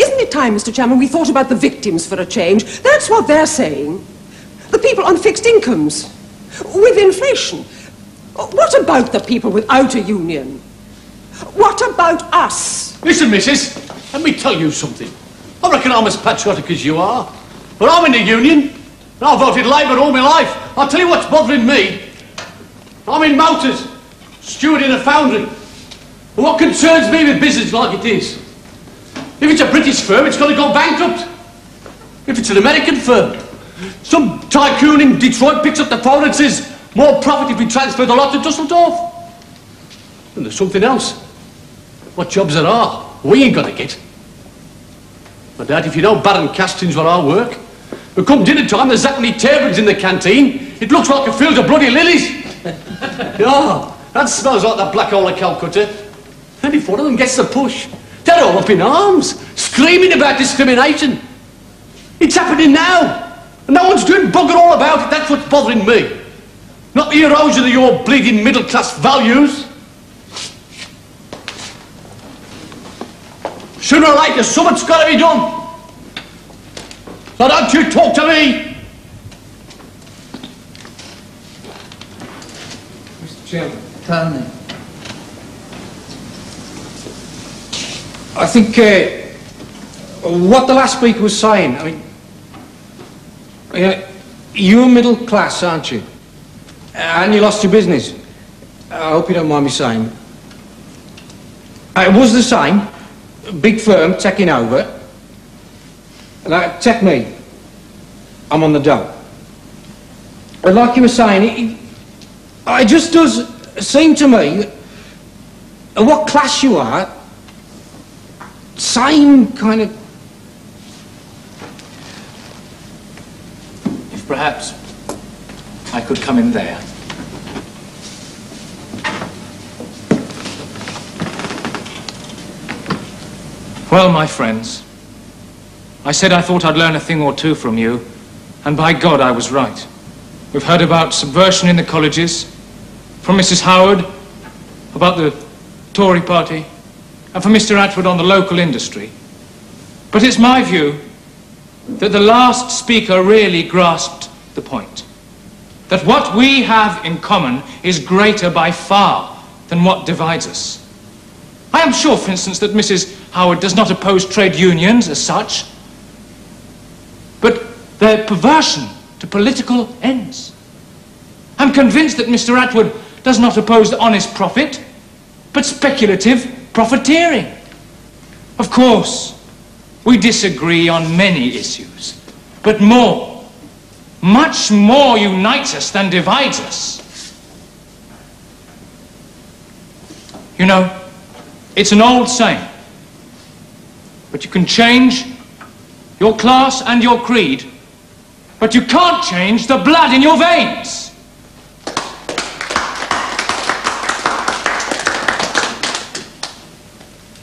Speaker 17: Isn't it time, Mr. Chairman, we thought about the victims for a change? That's what they're saying. The people on fixed incomes. With inflation. What about the people without a union? What about us?
Speaker 6: Listen, missus, let me tell you something. I reckon I'm as patriotic as you are.
Speaker 3: But I'm in the union, and I voted Labour all my life. I'll tell you what's bothering me. I'm in motors, steward in a foundry. What concerns me with business like it is, if it's a British firm, it's going to go bankrupt. If it's an American firm, some tycoon in Detroit picks up the phone and says, more profit if we transfer the lot to Dusseldorf. And there's something else. What jobs there are, we ain't gonna get. But that, if you know Baron Castings where I work, but come dinner time, there's that many tables in the canteen, it looks like a field of bloody lilies. yeah, that smells like the black hole of Calcutta. If one of them gets the push, they're all up in arms, screaming about discrimination. It's happening now, and no one's doing bugger all about it. That's what's bothering me. Not the erosion of your bleeding middle-class values. Sooner or later, something's got to be done. So don't you talk to me.
Speaker 8: Mr. Chairman.
Speaker 2: Tony.
Speaker 19: I think uh, what the last speaker was saying, I mean, you're middle class, aren't you? And you lost your business. I hope you don't mind me saying. It was the same. Big firm taking over. Like, take me. I'm on the dole. But like you were saying, it, it, just does seem to me what class you are, same kind of
Speaker 8: If perhaps I could come in there. Well, my friends, I said I thought I'd learn a thing or two from you, and by God, I was right. We've heard about subversion in the colleges, from Mrs. Howard, about the Tory party, and for Mr. Atwood on the local industry. But it's my view that the last speaker really grasped the point. That what we have in common is greater by far than what divides us. I am sure, for instance, that Mrs. Howard does not oppose trade unions as such, but their perversion to political ends. I'm convinced that Mr. Atwood does not oppose honest profit, but speculative profiteering. Of course, we disagree on many issues, but more, much more unites us than divides us. You know, it's an old saying, but you can change your class and your creed, but you can't change the blood in your veins.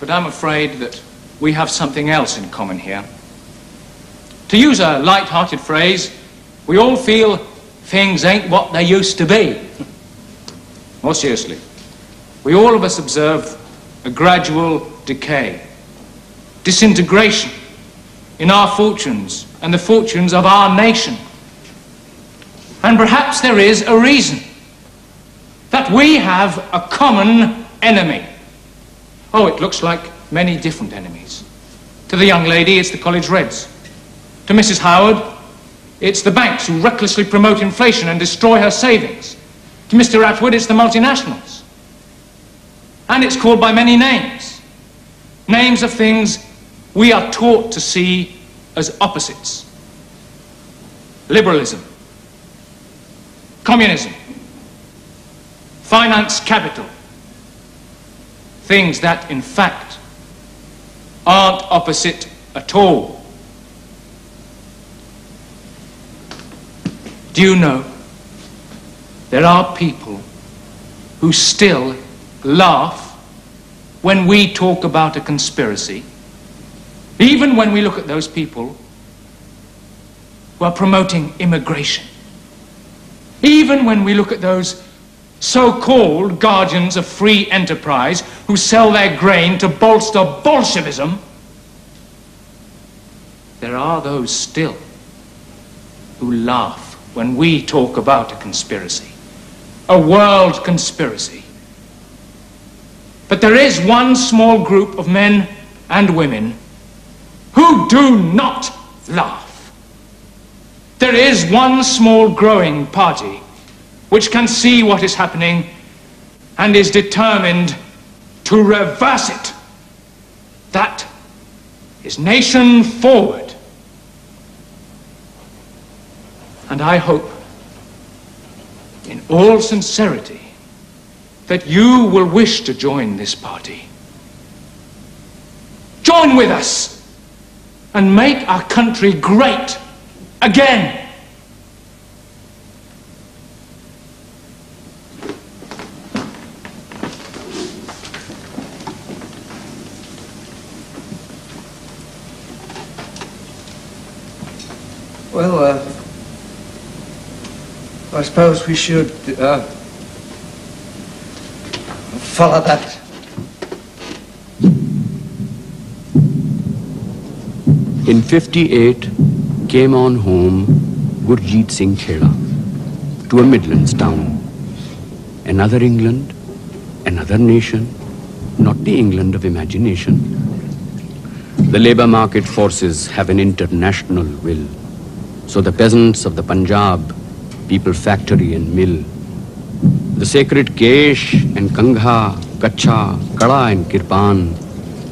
Speaker 8: But I'm afraid that we have something else in common here. To use a light-hearted phrase, we all feel things ain't what they used to be. More seriously, we all of us observe a gradual decay, disintegration in our fortunes and the fortunes of our nation. And perhaps there is a reason that we have a common enemy. Oh, it looks like many different enemies. To the young lady, it's the college reds. To Mrs. Howard, it's the banks who recklessly promote inflation and destroy her savings. To Mr. Atwood, it's the multinationals. And it's called by many names. Names of things we are taught to see as opposites. Liberalism. Communism. Finance capital. Things that, in fact, aren't opposite at all. Do you know there are people who still laugh when we talk about a conspiracy, even when we look at those people who are promoting immigration, even when we look at those so-called guardians of free enterprise who sell their grain to bolster Bolshevism, there are those still who laugh when we talk about a conspiracy, a world conspiracy. But there is one small group of men and women who do not laugh. There is one small growing party which can see what is happening and is determined to reverse it. That is Nation Forward. And I hope, in all sincerity, that you will wish to join this party. Join with us and make our country great again.
Speaker 2: Well, uh, I suppose we should uh, follow that.
Speaker 3: In 58 came on home Gurjeet Singh Khera to a Midlands town. Another England, another nation, not the England of imagination. The labour market forces have an international will. So the peasants of the Punjab, people factory and mill, the sacred Kesh and Kangha, Kacha, Kara and Kirpan,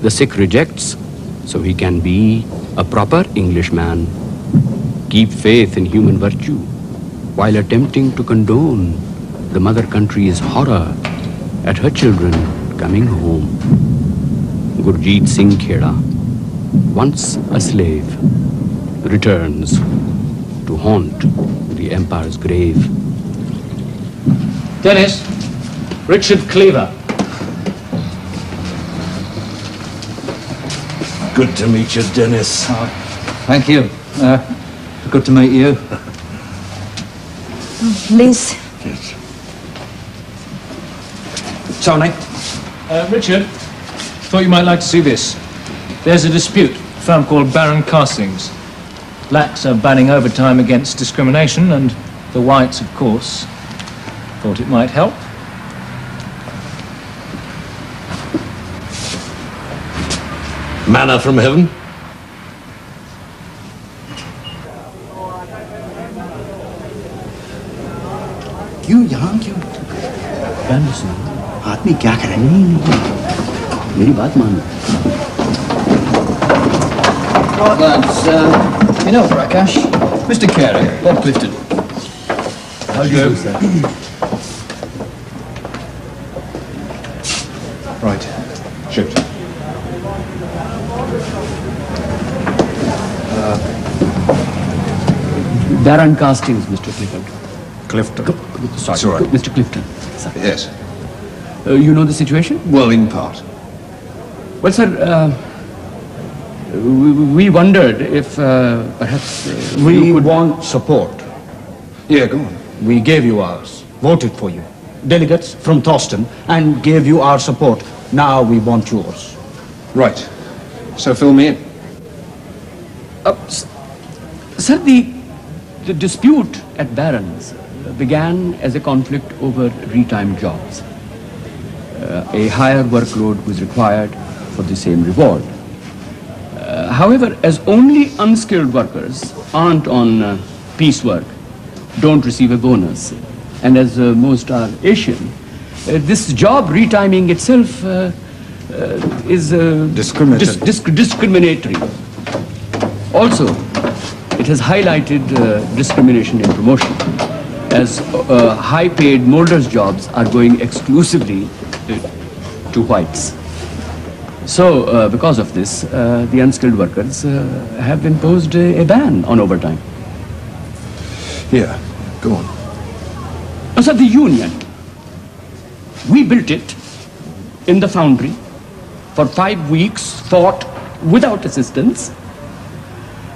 Speaker 3: the Sikh rejects, so he can be a proper Englishman. Keep faith in human virtue, while attempting to condone the mother country's horror at her children coming home. Gurjeet Singh Khera, once a slave, returns to haunt the empire's grave.
Speaker 8: Dennis, Richard Cleaver.
Speaker 6: Good to meet you, Dennis.
Speaker 2: Thank you. Uh, good to meet you.
Speaker 18: Liz. Yes.
Speaker 8: Tony. Uh, Richard, thought you might like to see this. There's a dispute. A firm called Baron Castings. Blacks are banning overtime against discrimination, and the whites, of course, thought it might help.
Speaker 6: Manna from heaven.
Speaker 20: क्यों यहाँ क्यों गाना सुनो आदमी क्या कर रहे हैं मेरी बात मान
Speaker 13: Right, lads. Uh, you know Prakash? Mr. Carey, Bob Clifton.
Speaker 20: How do you do, sir?
Speaker 21: Right. Shoot.
Speaker 3: Baron Castings, Mr. Clifford.
Speaker 21: Clifton.
Speaker 3: Sorry,
Speaker 21: right.
Speaker 3: Mr. Clifton. Sorry.
Speaker 21: Yes.
Speaker 3: Uh, you know the situation?
Speaker 21: Well, in part.
Speaker 3: Well, sir, uh, we, we wondered if uh, perhaps uh,
Speaker 19: We
Speaker 3: you could...
Speaker 19: want support.
Speaker 21: Yeah, go on.
Speaker 19: We gave you ours, voted for you. Delegates from Thorston, and gave you our support. Now we want yours.
Speaker 21: Right. So fill me in.
Speaker 3: Uh, sir, the, the dispute at Baron's began as a conflict over retime jobs. Uh, a higher workload was required for the same reward. Uh, however, as only unskilled workers aren't on uh, piecework, don't receive a bonus, and as uh, most are Asian, uh, this job retiming itself uh, uh, is uh,
Speaker 21: Discriminatory.
Speaker 3: dis- disc- discriminatory. Also, it has highlighted uh, discrimination in promotion, as uh, high-paid molders' jobs are going exclusively uh, to whites. So, uh, because of this, uh, the unskilled workers uh, have imposed a, a ban on overtime.
Speaker 21: Yeah, go on.
Speaker 3: Uh, So the union, we built it in the foundry for five weeks, fought without assistance,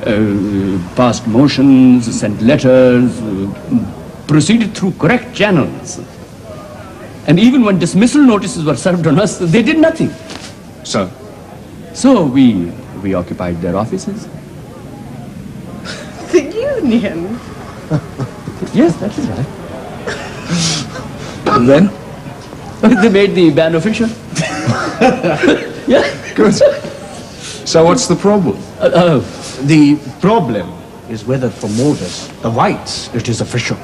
Speaker 3: uh, passed motions, sent letters, uh, proceeded through correct channels. And even when dismissal notices were served on us, they did nothing.
Speaker 21: So?
Speaker 3: So we, we occupied their offices.
Speaker 14: The union.
Speaker 3: Yes, that is right.
Speaker 21: And then?
Speaker 3: they made the ban official. yeah.
Speaker 21: Good. So what's the problem?
Speaker 3: Uh,
Speaker 19: The problem is whether for Moses, the whites, it is official.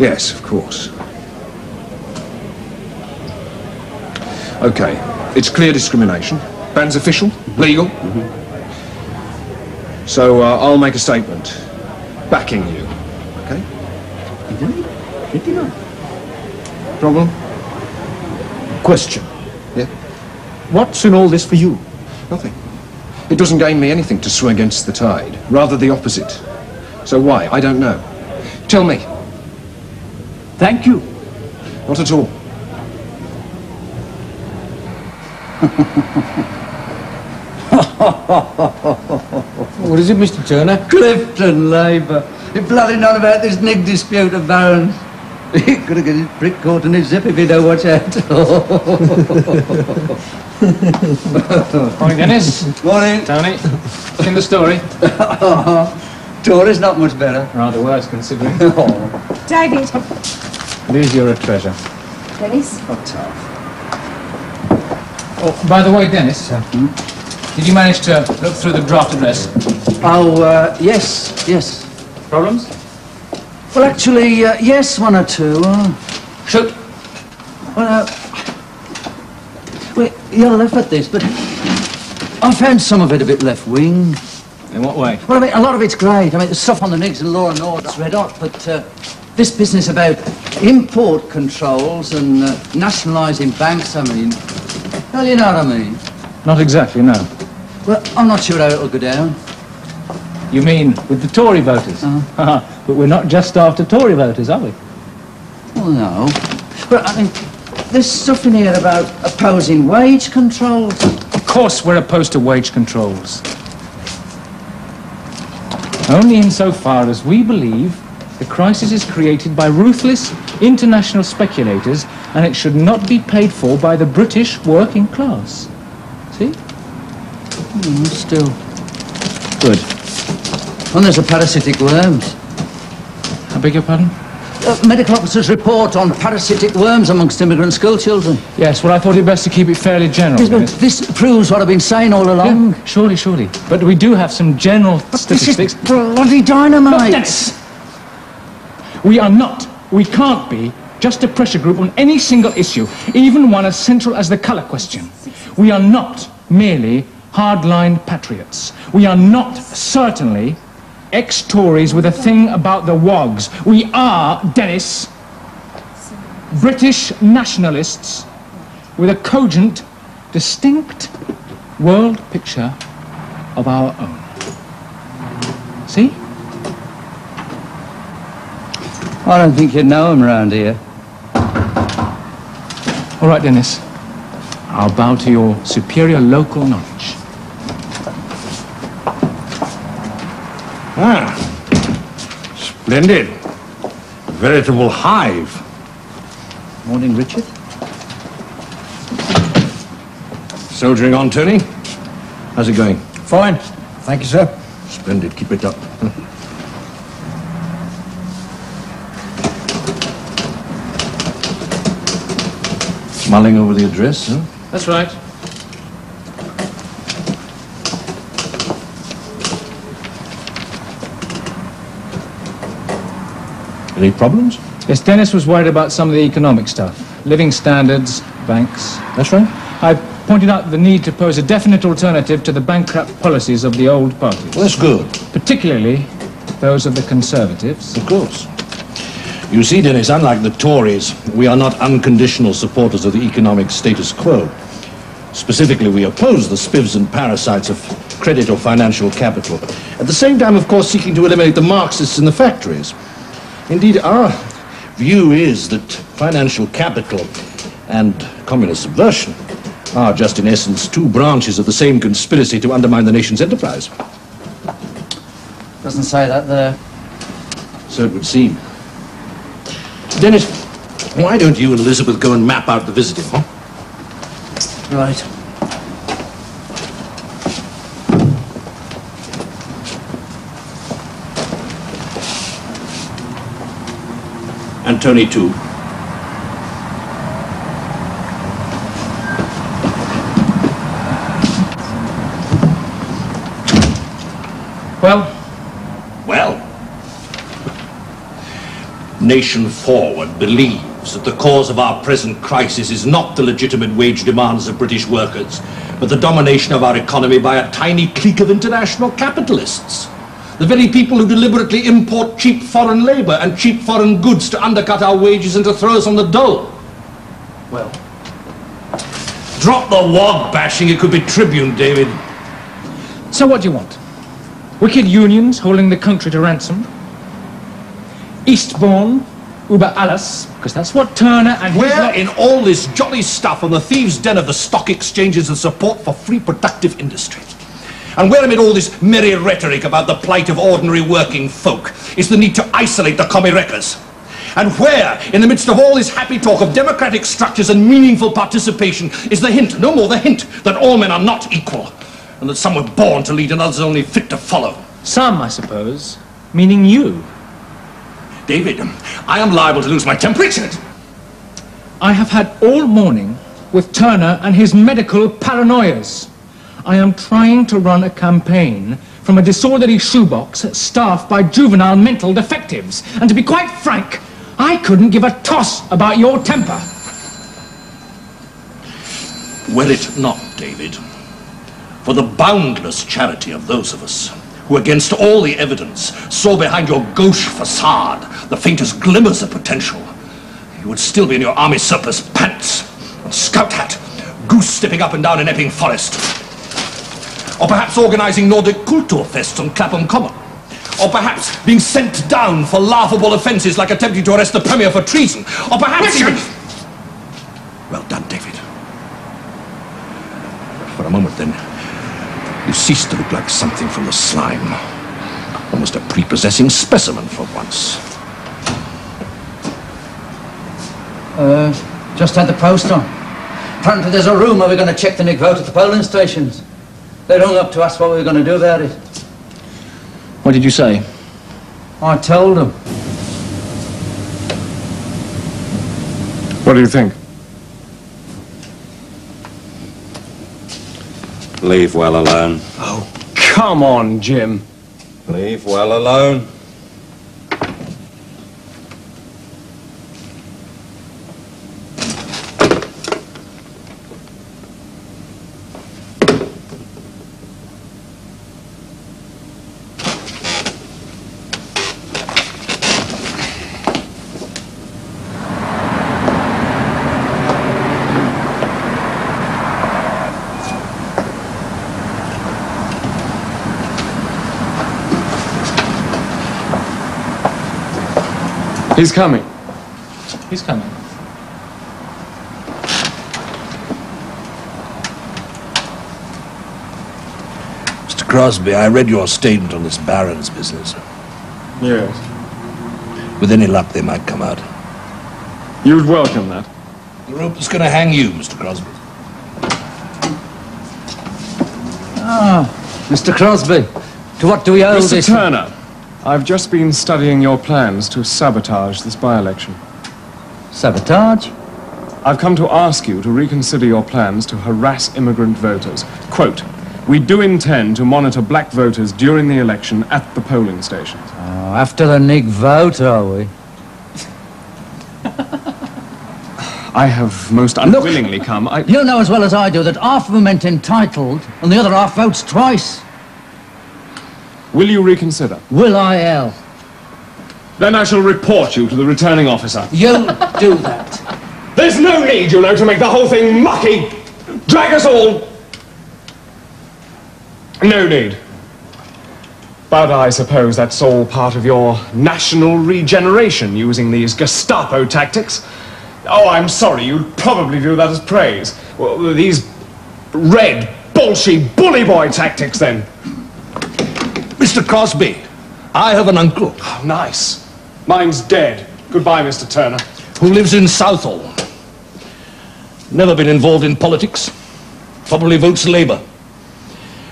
Speaker 6: Yes, of course. Okay, it's clear discrimination. Ban's official, legal. So uh, I'll make a statement backing you. Okay? Problem?
Speaker 19: Question.
Speaker 6: Yeah?
Speaker 19: What's in all this for you?
Speaker 6: Nothing. It doesn't gain me anything to swim against the tide. Rather the opposite. So why? I don't know. Tell me.
Speaker 19: Thank you.
Speaker 6: Not at all.
Speaker 19: What is it, Mr. Turner?
Speaker 2: Clifton Labour. You're blathering about this nig dispute of Barons. He could have got his prick caught in his zip if he don't watch out.
Speaker 8: Morning, Dennis.
Speaker 2: Morning.
Speaker 8: Tony. In the story.
Speaker 2: Tory's not much better.
Speaker 8: Rather worse, considering. Oh.
Speaker 18: David.
Speaker 8: Lose you're a treasure.
Speaker 18: Dennis.
Speaker 8: Oh, by the way, Dennis, did you manage to look through the draft address?
Speaker 2: Oh, uh, yes, yes.
Speaker 8: Problems?
Speaker 2: Well, actually, uh, yes, one or two. Uh,
Speaker 8: Shoot.
Speaker 2: well, uh, wait, you'll laugh at this, but I found some of it a bit left-wing.
Speaker 8: In what way?
Speaker 2: Well, I mean, a lot of it's great. I mean, the stuff on the Nigs and Law and Order's red hot, but uh, this business about import controls and uh, nationalising banks, I mean, well, you know what I mean.
Speaker 8: Not exactly, no.
Speaker 2: Well, I'm not sure how it'll go down.
Speaker 8: You mean with the Tory voters? Uh-huh. but we're not just after Tory voters, are we?
Speaker 2: Well, no. But, I mean, there's stuff in here about opposing wage controls.
Speaker 8: Of course we're opposed to wage controls. Only insofar as we believe the crisis is created by ruthless international speculators and it should not be paid for by the British working class. See?
Speaker 2: Mm, still.
Speaker 8: Good.
Speaker 2: And there's a parasitic worms.
Speaker 8: I beg your pardon?
Speaker 2: Uh, medical officer's report on parasitic worms amongst immigrant schoolchildren.
Speaker 8: Yes, well, I thought it best to keep it fairly general.
Speaker 2: This, this proves what I've been saying all along.
Speaker 8: Yeah, surely, surely. But we do have some general statistics.
Speaker 2: This is bloody dynamite.
Speaker 8: Look, Dennis, we are not, we can't be, just a pressure group on any single issue, even one as central as the colour question. We are not merely hardline patriots. We are not certainly ex-Tories with a thing about the wogs. We are, Dennis, British nationalists with a cogent, distinct world picture of our own. See?
Speaker 2: I don't think you know him round here.
Speaker 8: All right, Dennis. I'll bow to your superior local knowledge.
Speaker 6: Ah, splendid. Veritable hive.
Speaker 2: Morning, Richard.
Speaker 6: Soldiering on, Tony? How's it going?
Speaker 19: Fine. Thank you, sir.
Speaker 6: Splendid. Keep it up. Mulling over the address, huh?
Speaker 8: That's right.
Speaker 6: Any problems?
Speaker 8: Yes, Dennis was worried about some of the economic stuff. Living standards, banks.
Speaker 6: That's right.
Speaker 8: I pointed out the need to pose a definite alternative to the bankrupt policies of the old parties.
Speaker 6: Well, that's good.
Speaker 8: Particularly those of the Conservatives.
Speaker 6: Of course. You see, Dennis, unlike the Tories, we are not unconditional supporters of the economic status quo. Specifically, we oppose the spivs and parasites of credit or financial capital. At the same time, of course, seeking to eliminate the Marxists in the factories. Indeed, our view is that financial capital and communist subversion are just, in essence, two branches of the same conspiracy to undermine the nation's enterprise.
Speaker 2: Doesn't say that there.
Speaker 6: So it would seem. Dennis, why don't you and Elizabeth go and map out the visiting hall?
Speaker 2: Right.
Speaker 6: And Tony, too.
Speaker 8: Well,
Speaker 6: nation forward believes that the cause of our present crisis is not the legitimate wage demands of British workers, but the domination of our economy by a tiny clique of international capitalists. The very people who deliberately import cheap foreign labour and cheap foreign goods to undercut our wages and to throw us on the dole. Well, drop the wog bashing, it could be Tribune, David.
Speaker 8: So what do you want? Wicked unions holding the country to ransom? Eastbourne, Uber alles, because that's what Turner and
Speaker 6: Where in all this jolly stuff on the thieves' den of the stock exchanges and support for free productive industry? And where amid all this merry rhetoric about the plight of ordinary working folk is the need to isolate the commie wreckers? And where, in the midst of all this happy talk of democratic structures and meaningful participation, is the hint, no more the hint, that all men are not equal, and that some were born to lead and others only fit to follow?
Speaker 8: Some, I suppose, meaning you.
Speaker 6: David, I am liable to lose my temper. It.
Speaker 8: I have had all morning with Turner and his medical paranoias. I am trying to run a campaign from a disorderly shoebox staffed by juvenile mental defectives. And to be quite frank, I couldn't give a toss about your temper.
Speaker 6: Were it not, David, for the boundless charity of those of us who, against all the evidence, saw behind your gauche facade the faintest glimmers of potential, you would still be in your army surplus pants and scout hat, goose stepping up and down in Epping Forest. Or perhaps organising Nordic Kulturfests on Clapham Common. Or perhaps being sent down for laughable offences like attempting to arrest the Premier for treason. Or perhaps even... Well done, David. For a moment then, you ceased to look like something from the slime. Almost a prepossessing specimen for once.
Speaker 2: Uh, just had the post on. Apparently there's a rumour we're going to check the Nick vote at the polling stations. They rung up to ask what we were going to do about it.
Speaker 22: What did you say?
Speaker 2: I told them.
Speaker 10: What do you think?
Speaker 11: Leave well alone.
Speaker 10: Oh, come on, Jim.
Speaker 11: Leave well alone.
Speaker 10: He's coming.
Speaker 8: He's coming.
Speaker 6: Mr. Crosby, I read your statement on this Baron's business.
Speaker 10: Yes.
Speaker 6: With any luck, they might come out.
Speaker 10: You'd welcome that.
Speaker 6: The rope is going to hang you, Mr. Crosby.
Speaker 2: Ah, Mr. Crosby, to what do we owe
Speaker 10: Mr.
Speaker 2: this?
Speaker 10: Turner, I've just been studying your plans to sabotage this by-election.
Speaker 2: Sabotage?
Speaker 10: I've come to ask you to reconsider your plans to harass immigrant voters. Quote, we do intend to monitor black voters during the election at the polling stations.
Speaker 2: Oh, after the Nick vote, are we?
Speaker 10: I have most unwillingly come. I...
Speaker 2: You know as well as I do that half of them meant entitled and the other half votes twice.
Speaker 10: Will you reconsider?
Speaker 2: Will I, L?
Speaker 10: Then I shall report you to the returning officer.
Speaker 2: You do that.
Speaker 10: There's no need, you know, to make the whole thing mucky. Drag us all. No need. But I suppose that's all part of your national regeneration, using these Gestapo tactics. Oh, I'm sorry, you'd probably view that as praise. Well, these red, bolshy, bully boy tactics, then.
Speaker 6: Mr. Crosby, I have an uncle.
Speaker 10: Oh, nice. Mine's dead. Goodbye, Mr. Turner.
Speaker 6: Who lives in Southall. Never been involved in politics. Probably votes Labour.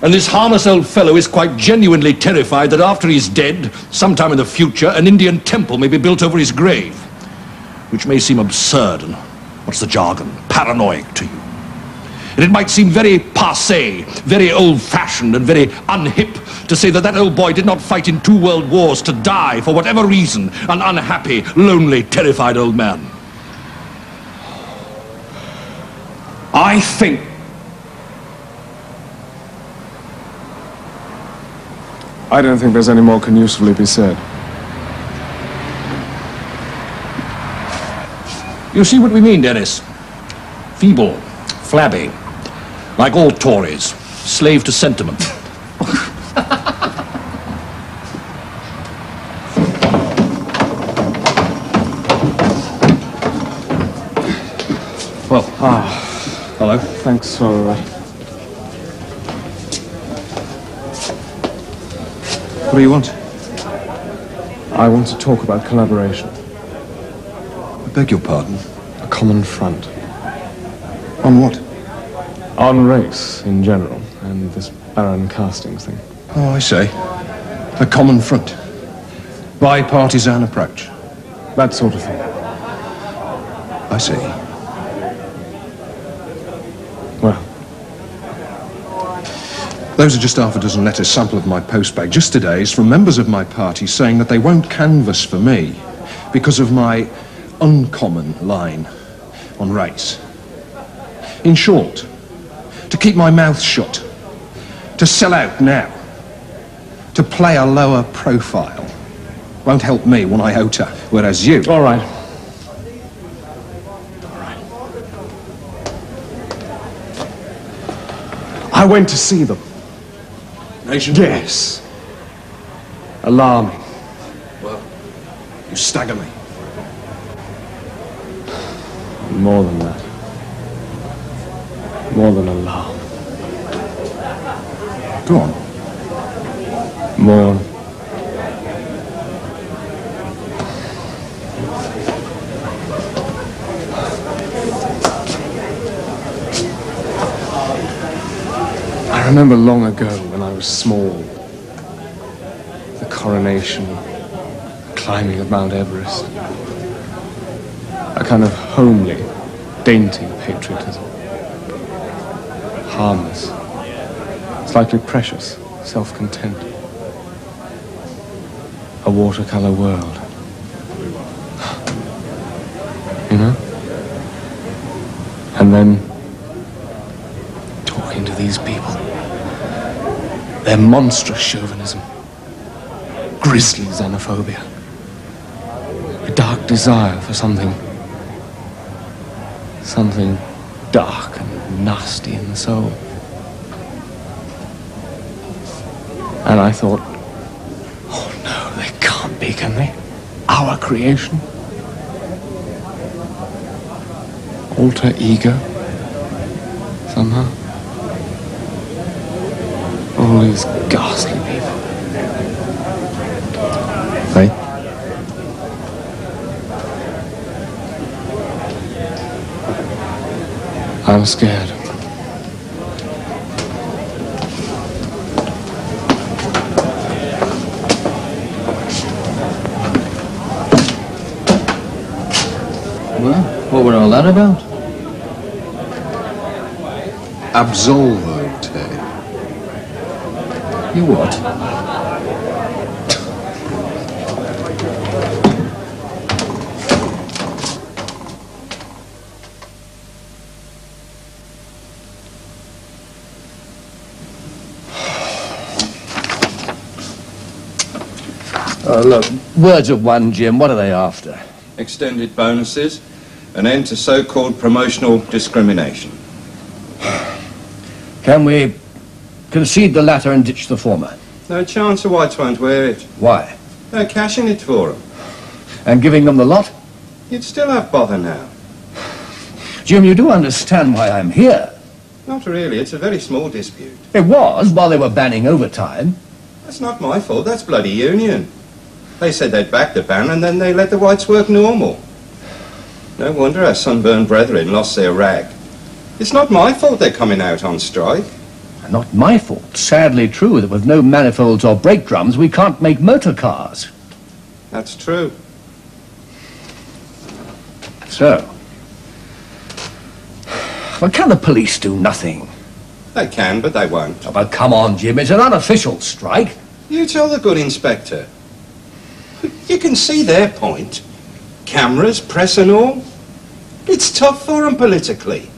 Speaker 6: And this harmless old fellow is quite genuinely terrified that after he's dead, sometime in the future, an Indian temple may be built over his grave. Which may seem absurd and, what's the jargon, paranoid to you. And it might seem very passe, very old-fashioned and very unhip to say that that old boy did not fight in two world wars to die for whatever reason, an unhappy, lonely, terrified old man. I think
Speaker 10: I don't think there's any more can usefully be said.
Speaker 6: You see what we mean, Dennis? Feeble, flabby, like all Tories, slave to sentiment. well,
Speaker 10: Ah,
Speaker 6: hello.
Speaker 10: Thanks for. Uh...
Speaker 6: What do you want?
Speaker 10: I want to talk about collaboration.
Speaker 6: I beg your pardon?
Speaker 10: A common front.
Speaker 6: On what?
Speaker 10: On race in general, and this Baron Castings thing.
Speaker 6: Oh, I say. A common front. Bipartisan approach.
Speaker 10: That sort of thing.
Speaker 6: I see.
Speaker 10: Well.
Speaker 21: Those are just half a dozen letters sample of my postbag. Just today's from members of my party saying that they won't canvass for me because of my uncommon line on race. In short, to keep my mouth shut, to sell out now, to play a lower profile won't help me when one iota, whereas you...
Speaker 10: All right. I went to see them.
Speaker 21: Nation?
Speaker 10: Yes. Alarming.
Speaker 21: Well, you stagger me.
Speaker 10: More than that. More than alarm.
Speaker 21: Go on.
Speaker 10: More. I remember long ago when I was small, the coronation, the climbing of Mount Everest. A kind of homely, dainty patriotism. Harmless, slightly precious, self-content. A watercolor world. You know? And then talking to these people. Their monstrous chauvinism. Grisly xenophobia. A dark desire for something. Something dark nasty in the soul. And I thought, oh no, they can't be, can they? Our creation? Alter ego? Somehow? All these ghastly people. I'm scared.
Speaker 13: Well, what were all that about?
Speaker 21: Absolvo.
Speaker 13: You what?
Speaker 7: Look, words of one, Jim. What are they after?
Speaker 11: Extended bonuses, an end to so-called promotional discrimination.
Speaker 7: Can we concede the latter and ditch the former?
Speaker 11: No chance the whites won't wear it.
Speaker 7: Why?
Speaker 11: No cash in it for them.
Speaker 7: And giving them the lot?
Speaker 11: You'd still have bother now.
Speaker 7: Jim, you do understand why I'm here.
Speaker 11: Not really. It's a very small dispute.
Speaker 7: It was while they were banning overtime.
Speaker 11: That's not my fault. That's bloody union. They said they'd back the ban and then they let the whites work normal. No wonder our sunburned brethren lost their rag. It's not my fault they're coming out on strike.
Speaker 7: Not my fault. Sadly true that with no manifolds or brake drums, we can't make motor cars.
Speaker 11: That's true.
Speaker 7: So, Well, can the police do nothing?
Speaker 11: They can, but they won't.
Speaker 7: Oh, but come on, Jim, it's an unofficial strike.
Speaker 11: You tell the good inspector. You can see their point. Cameras, press and all. It's tough for them politically.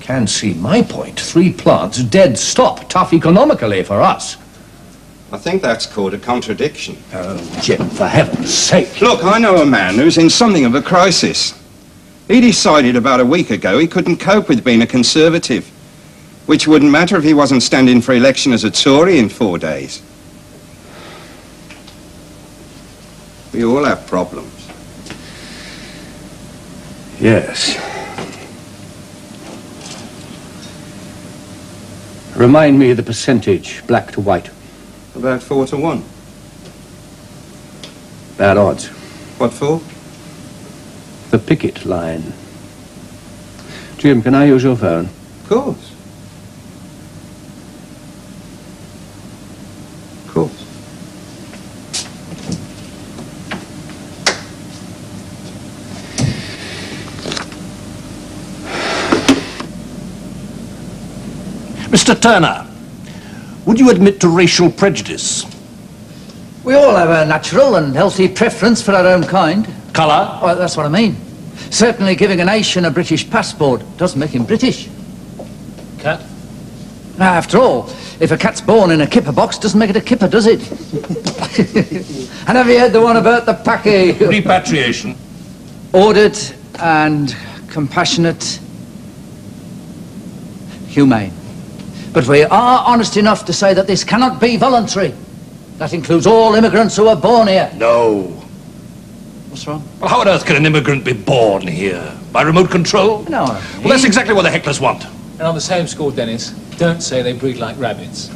Speaker 7: Can see my point. Three plants, dead stop. Tough economically for us.
Speaker 11: I think that's called a contradiction.
Speaker 7: Oh, Jim, for heaven's sake.
Speaker 11: Look, I know a man who's in something of a crisis. He decided about a week ago he couldn't cope with being a Conservative, which wouldn't matter if he wasn't standing for election as a Tory in four days. We all have problems.
Speaker 7: Yes. Remind me of the percentage, black to white.
Speaker 11: About four to one.
Speaker 7: Bad odds.
Speaker 11: What for?
Speaker 7: The picket line. Jim, can I use your phone?
Speaker 11: Of course. Of course.
Speaker 6: Mr. Turner, would you admit to racial prejudice?
Speaker 2: We all have a natural and healthy preference for our own kind.
Speaker 6: Colour?
Speaker 2: Well, that's what I mean. Certainly giving a nation a British passport doesn't make him British.
Speaker 8: Cat?
Speaker 2: Now, after all, if a cat's born in a kipper box, doesn't make it a kipper, does it? and have you heard the one about the packy?
Speaker 6: Repatriation.
Speaker 2: Ordered and compassionate, humane. But we are honest enough to say that this cannot be voluntary. That includes all immigrants who are born here.
Speaker 6: No.
Speaker 2: What's wrong?
Speaker 6: Well, how on earth can an immigrant be born here? By remote control?
Speaker 2: No.
Speaker 6: Well, that's exactly what the hecklers want.
Speaker 8: And on the same score, Dennis, don't say they breed like rabbits.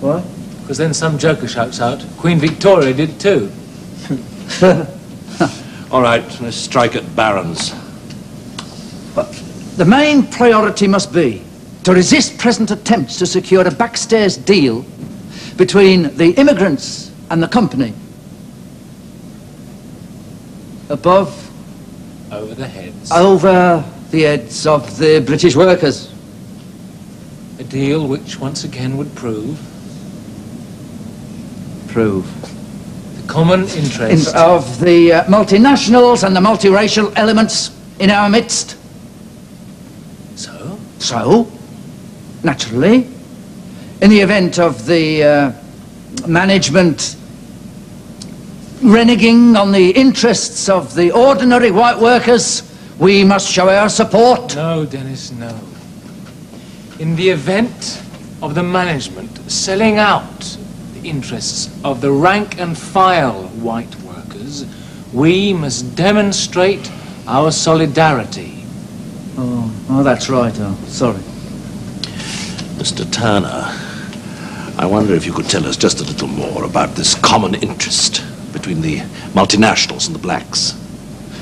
Speaker 2: Why?
Speaker 8: Because then some joker shouts out, Queen Victoria did too.
Speaker 6: All right, let's strike at Baron's.
Speaker 2: The main priority must be to resist present attempts to secure a backstairs deal between the immigrants and the company. Above,
Speaker 8: Over the heads.
Speaker 2: over the heads of the British workers.
Speaker 8: A deal which once again would prove
Speaker 2: Prove.
Speaker 8: the common
Speaker 2: In,
Speaker 8: interest
Speaker 2: of the uh, multinationals and the multiracial elements in our midst.
Speaker 8: So?
Speaker 2: So, naturally, in the event of the uh, management reneging on the interests of the ordinary white workers, we must show our support.
Speaker 8: No, Dennis, no. In the event of the management selling out the interests of the rank and file white workers, we must demonstrate our solidarity.
Speaker 2: Oh, oh that's right. Oh, sorry.
Speaker 6: Mr. Turner, I wonder if you could tell us just a little more about this common interest between the multinationals and the blacks.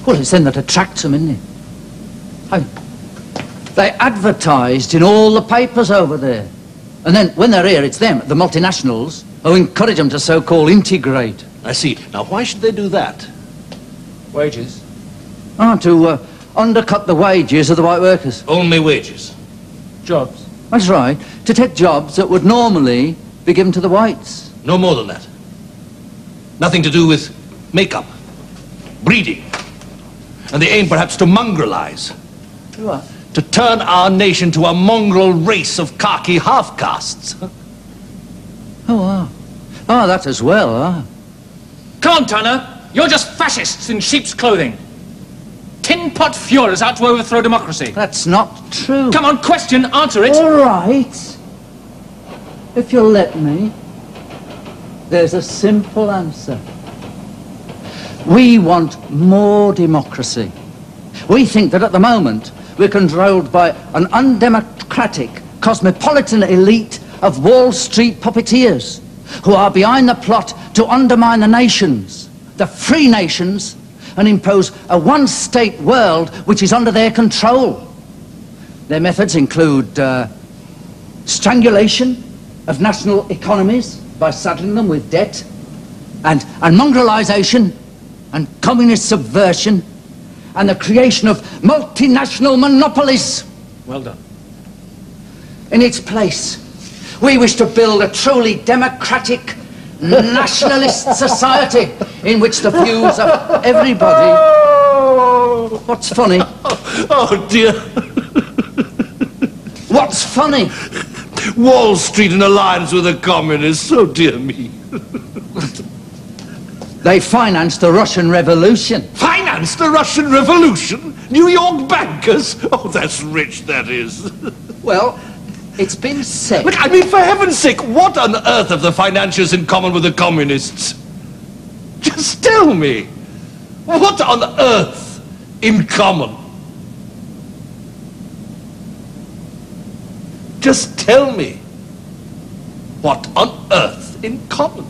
Speaker 2: Well, it's them that attracts them, isn't it? I, they advertised in all the papers over there. And then when they're here, it's them, the multinationals, who encourage them to so-called integrate.
Speaker 6: I see. Now, why should they do that?
Speaker 8: Wages?
Speaker 2: Ah, to uh, undercut the wages of the white workers.
Speaker 6: Only wages.
Speaker 8: Jobs?
Speaker 2: That's right. To take jobs that would normally be given to the whites.
Speaker 6: No more than that. Nothing to do with makeup, breeding. And they aim perhaps to mongrelize,
Speaker 2: What?
Speaker 6: to turn our nation to a mongrel race of khaki half-castes.
Speaker 2: Oh, ah. Ah, that as well, ah.
Speaker 8: Come on, Turner. You're just fascists in sheep's clothing. Tin pot out to overthrow democracy.
Speaker 2: That's not true.
Speaker 8: Come on, question, answer it.
Speaker 2: All right. If you'll let me, there's a simple answer. We want more democracy. We think that at the moment we're controlled by an undemocratic, cosmopolitan elite of Wall Street puppeteers who are behind the plot to undermine the nations, the free nations, and impose a one-state world which is under their control. Their methods include uh, strangulation of national economies by saddling them with debt, and, and mongrelization, and communist subversion, and the creation of multinational monopolies
Speaker 8: Well done.
Speaker 2: In its place, we wish to build a truly democratic, nationalist society in which the views of everybody. Oh. What's funny?
Speaker 6: Oh, dear.
Speaker 2: What's funny?
Speaker 6: Wall Street in alliance with the communists. Oh, dear me.
Speaker 2: They financed the Russian Revolution.
Speaker 6: Financed the Russian Revolution? New York bankers? Oh, that's rich, that is.
Speaker 2: Well, it's been said.
Speaker 6: Look, I mean, for heaven's sake, what on earth have the financiers in common with the communists? Just tell me. What on earth in common? Just tell me. What on earth in common?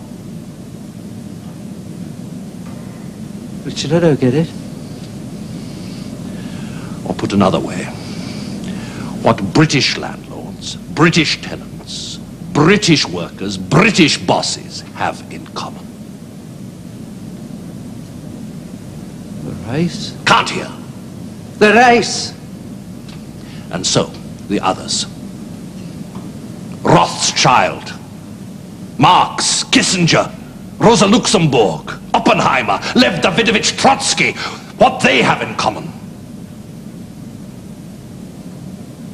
Speaker 2: Richard, I don't get it.
Speaker 6: Or put another way, what British landlords, British tenants, British workers, British bosses have in common.
Speaker 2: The race?
Speaker 6: Can't hear.
Speaker 2: The race!
Speaker 6: And so, the others. Rothschild, Marx, Kissinger, Rosa Luxemburg, Oppenheimer, Lev Davidovich Trotsky, what they have in common.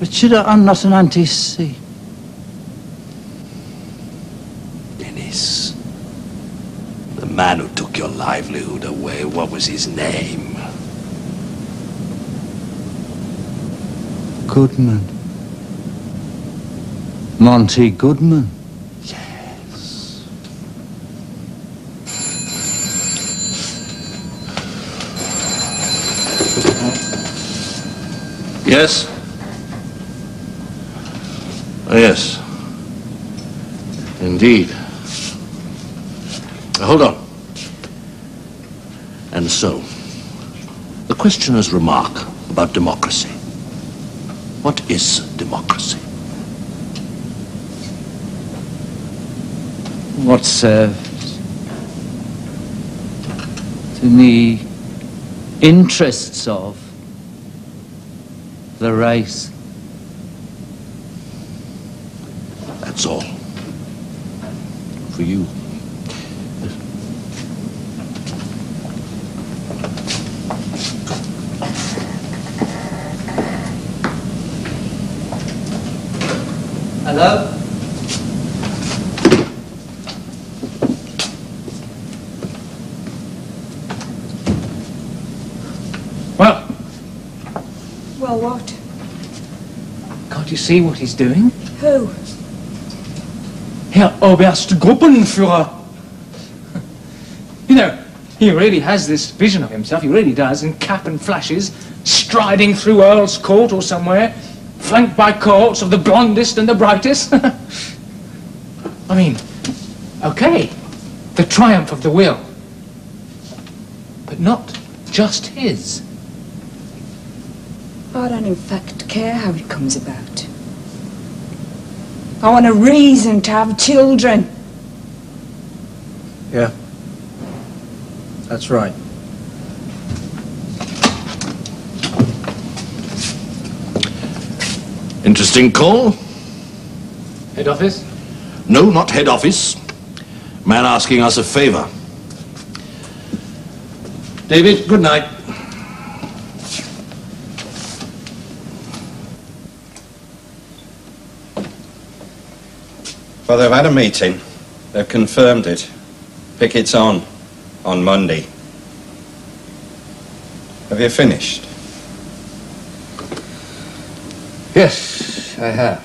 Speaker 2: Richard, I'm not an anti-C.
Speaker 6: Dennis, the man who took your livelihood away, what was his name?
Speaker 2: Goodman. Monty Goodman.
Speaker 6: Yes? Oh, yes. Indeed. Hold on. And so, the questioner's remark about democracy. What is democracy?
Speaker 2: What serves to the interests of the race.
Speaker 6: That's all. For you.
Speaker 2: Hello?
Speaker 8: Well,
Speaker 18: Well, what?
Speaker 8: can't you see what he's doing?
Speaker 18: Who?
Speaker 8: Herr Oberstgruppenführer. You know, he really has this vision of himself, he really does, in cap and flashes, striding through Earl's Court or somewhere, flanked by courts of the blondest and the brightest. I mean, okay, the triumph of the will. But not just his.
Speaker 18: I don't in fact care how it comes about. I want a reason to have children.
Speaker 23: Yeah. That's right.
Speaker 6: Interesting call.
Speaker 8: Head office?
Speaker 6: No, not head office. Man asking us a favor. David, good night.
Speaker 11: Well, they've had a meeting. They've confirmed it. Picket's on, on Monday. Have you finished?
Speaker 23: Yes, I have.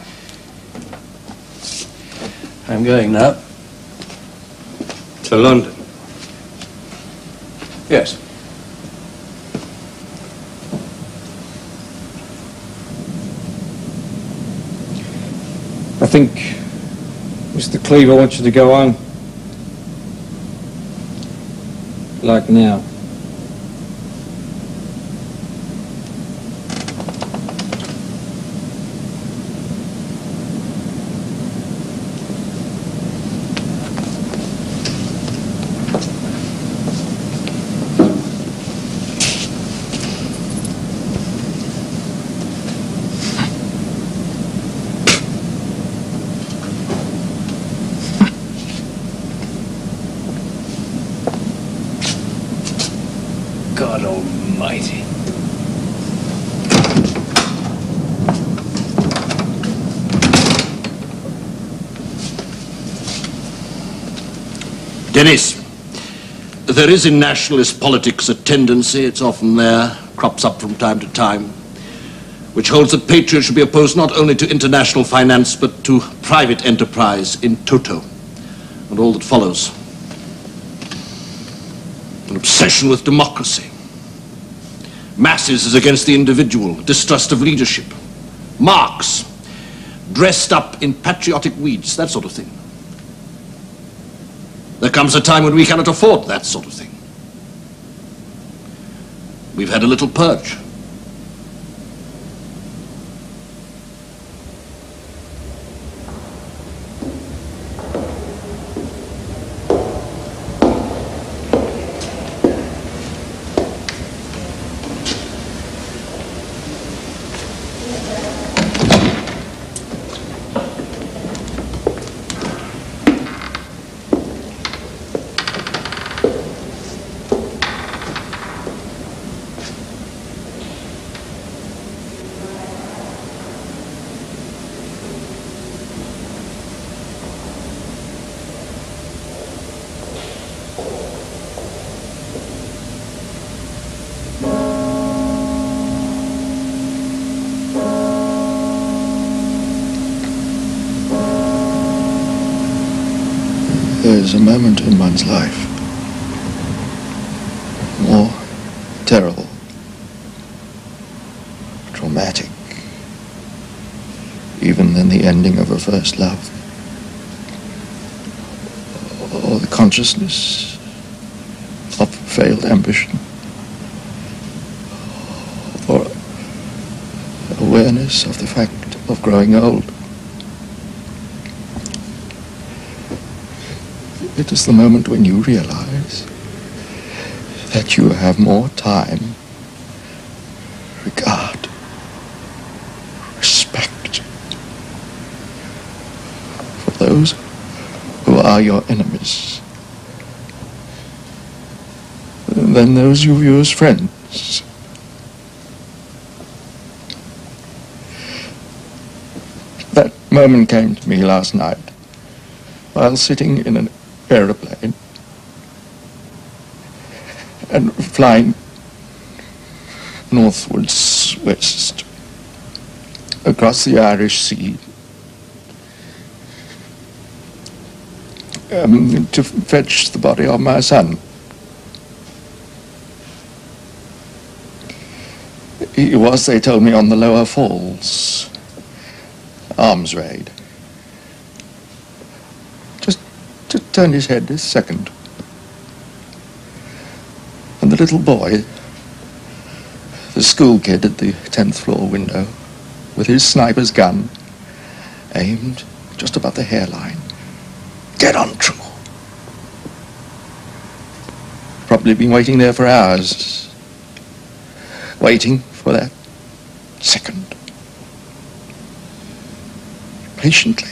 Speaker 23: I'm going now.
Speaker 11: To London?
Speaker 23: Yes. I think Mr. Cleaver wants you to go home. Like now.
Speaker 6: Dennis, there is in nationalist politics a tendency, it's often there, crops up from time to time, which holds that patriots should be opposed not only to international finance but to private enterprise in toto and all that follows. An obsession with democracy. Masses is against the individual, distrust of leadership. Marx, dressed up in patriotic weeds, that sort of thing. There comes a time when we cannot afford that sort of thing. We've had a little purge.
Speaker 5: There is a moment in one's life more terrible, traumatic, even than the ending of a first love, or the consciousness of failed ambition, or awareness of the fact of growing old. It is the moment when you realize that you have more time, regard, respect for those who are your enemies than those you view as friends. That moment came to me last night while sitting in an aeroplane and flying northwards west across the Irish Sea um, to fetch the body of my son. He was, they told me, on the lower falls. Arms raid. Just, just turned his head a second. And the little boy, the school kid at the 10th floor window, with his sniper's gun, aimed just above the hairline. Get on true. Probably been waiting there for hours. Waiting for that second. Patiently.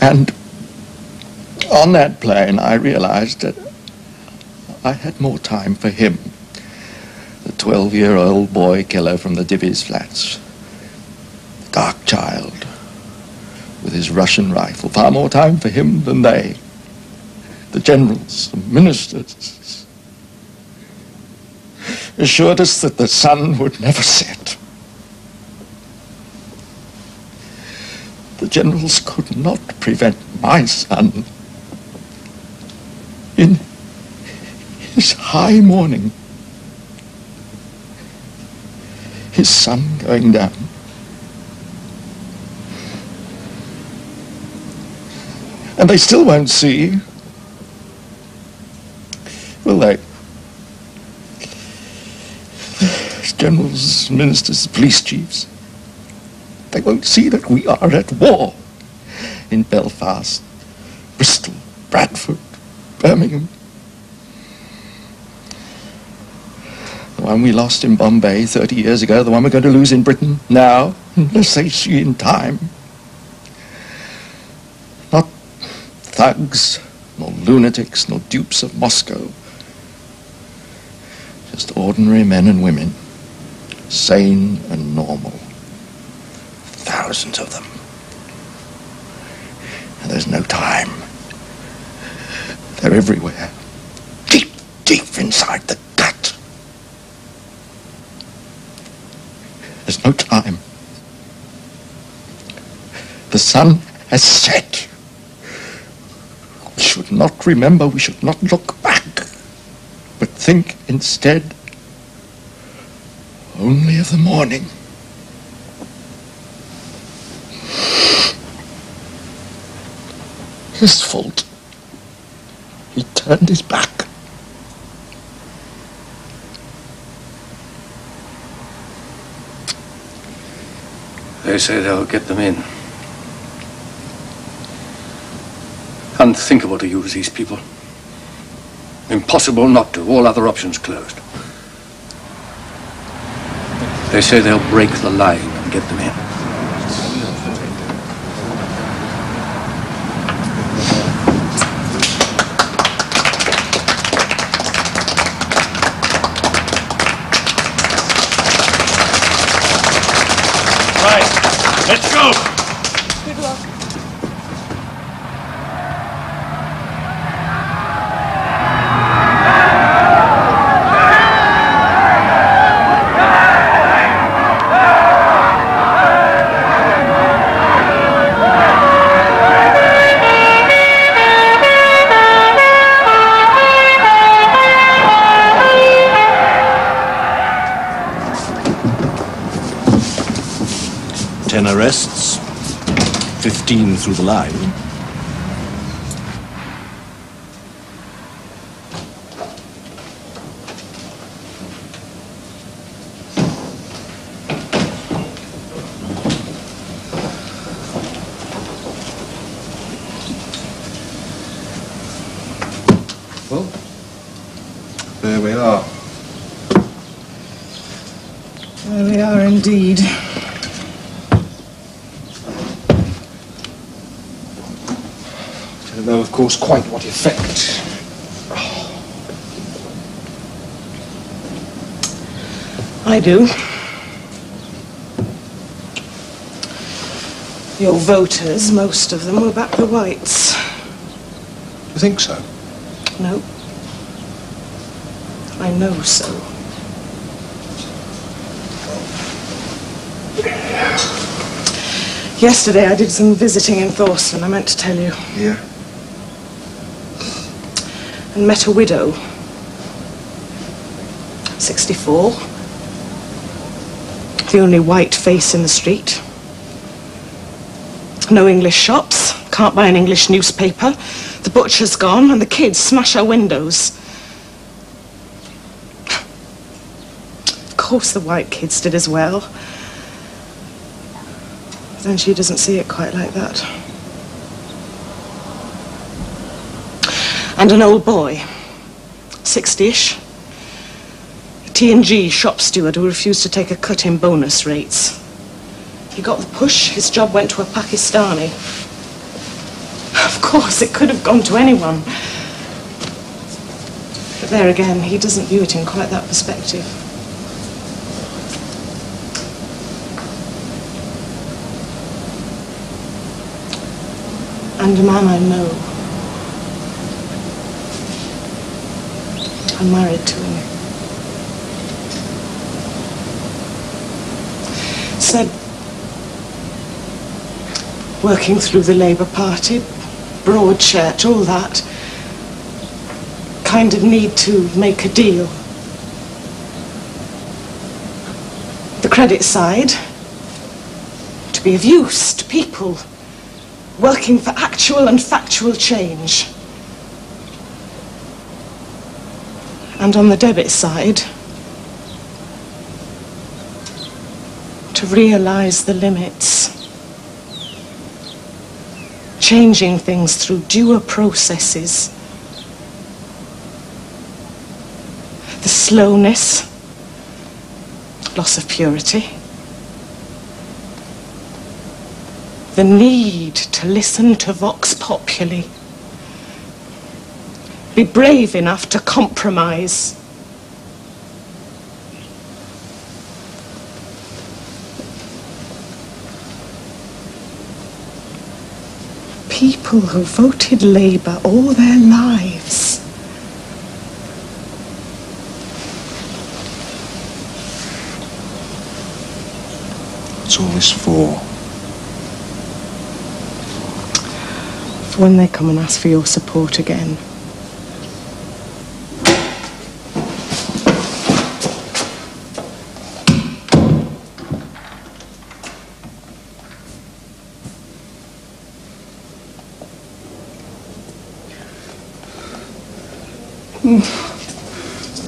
Speaker 5: And on that plane, I realized that I had more time for him, the 12 year old boy killer from the Divis flats. Child with his Russian rifle. Far more time for him than they. The generals, the ministers, assured us that the sun would never set. The generals could not prevent my son in his high morning, his sun going down. And they still won't see, will they? Generals, ministers, police chiefs, they won't see that we are at war in Belfast, Bristol, Bradford, Birmingham. The one we lost in Bombay 30 years ago, the one we're going to lose in Britain now, unless they see in time. Not thugs, nor lunatics, nor dupes of Moscow. Just ordinary men and women, sane and normal. Thousands of them. And there's no time. They're everywhere. Deep, deep inside the gut. There's no time. The sun has set. Should not remember, we should not look back, but think instead only of the morning. His fault. He turned his back.
Speaker 7: They say they'll get them in. Unthinkable to use these people. Impossible not to. All other options closed. They say they'll break the line and get them in.
Speaker 6: Through the line.
Speaker 21: Well, there we are.
Speaker 14: There we are indeed.
Speaker 21: Don't know, of course, quite what effect.
Speaker 14: I do. Your voters, most of them, will back the whites.
Speaker 21: You think so?
Speaker 14: No. I know so. Yesterday I did some visiting in Thorston, I meant to tell you,
Speaker 21: Yeah.
Speaker 14: And met a widow. 64. The only white face in the street. No English shops, can't buy an English newspaper. The butcher's gone and the kids smash our windows. Of course the white kids did as well. Then she doesn't see it quite like that. And an old boy, 60-ish. A T&G shop steward who refused to take a cut in bonus rates. He got the push, his job went to a Pakistani. Of course, it could have gone to anyone. But there again, he doesn't view it in quite that perspective. And a man I know. I'm married to him. Said, working through the Labour Party, Broadchurch, all that, kind of need to make a deal. The credit side, to be of use to people, working for actual and factual change. And on the debit side, to realise the limits. Changing things through due processes. The slowness, loss of purity. The need to listen to Vox Populi. Be brave enough to compromise. People who voted Labour all their lives.
Speaker 21: What's all this for?
Speaker 14: For when they come and ask for your support again.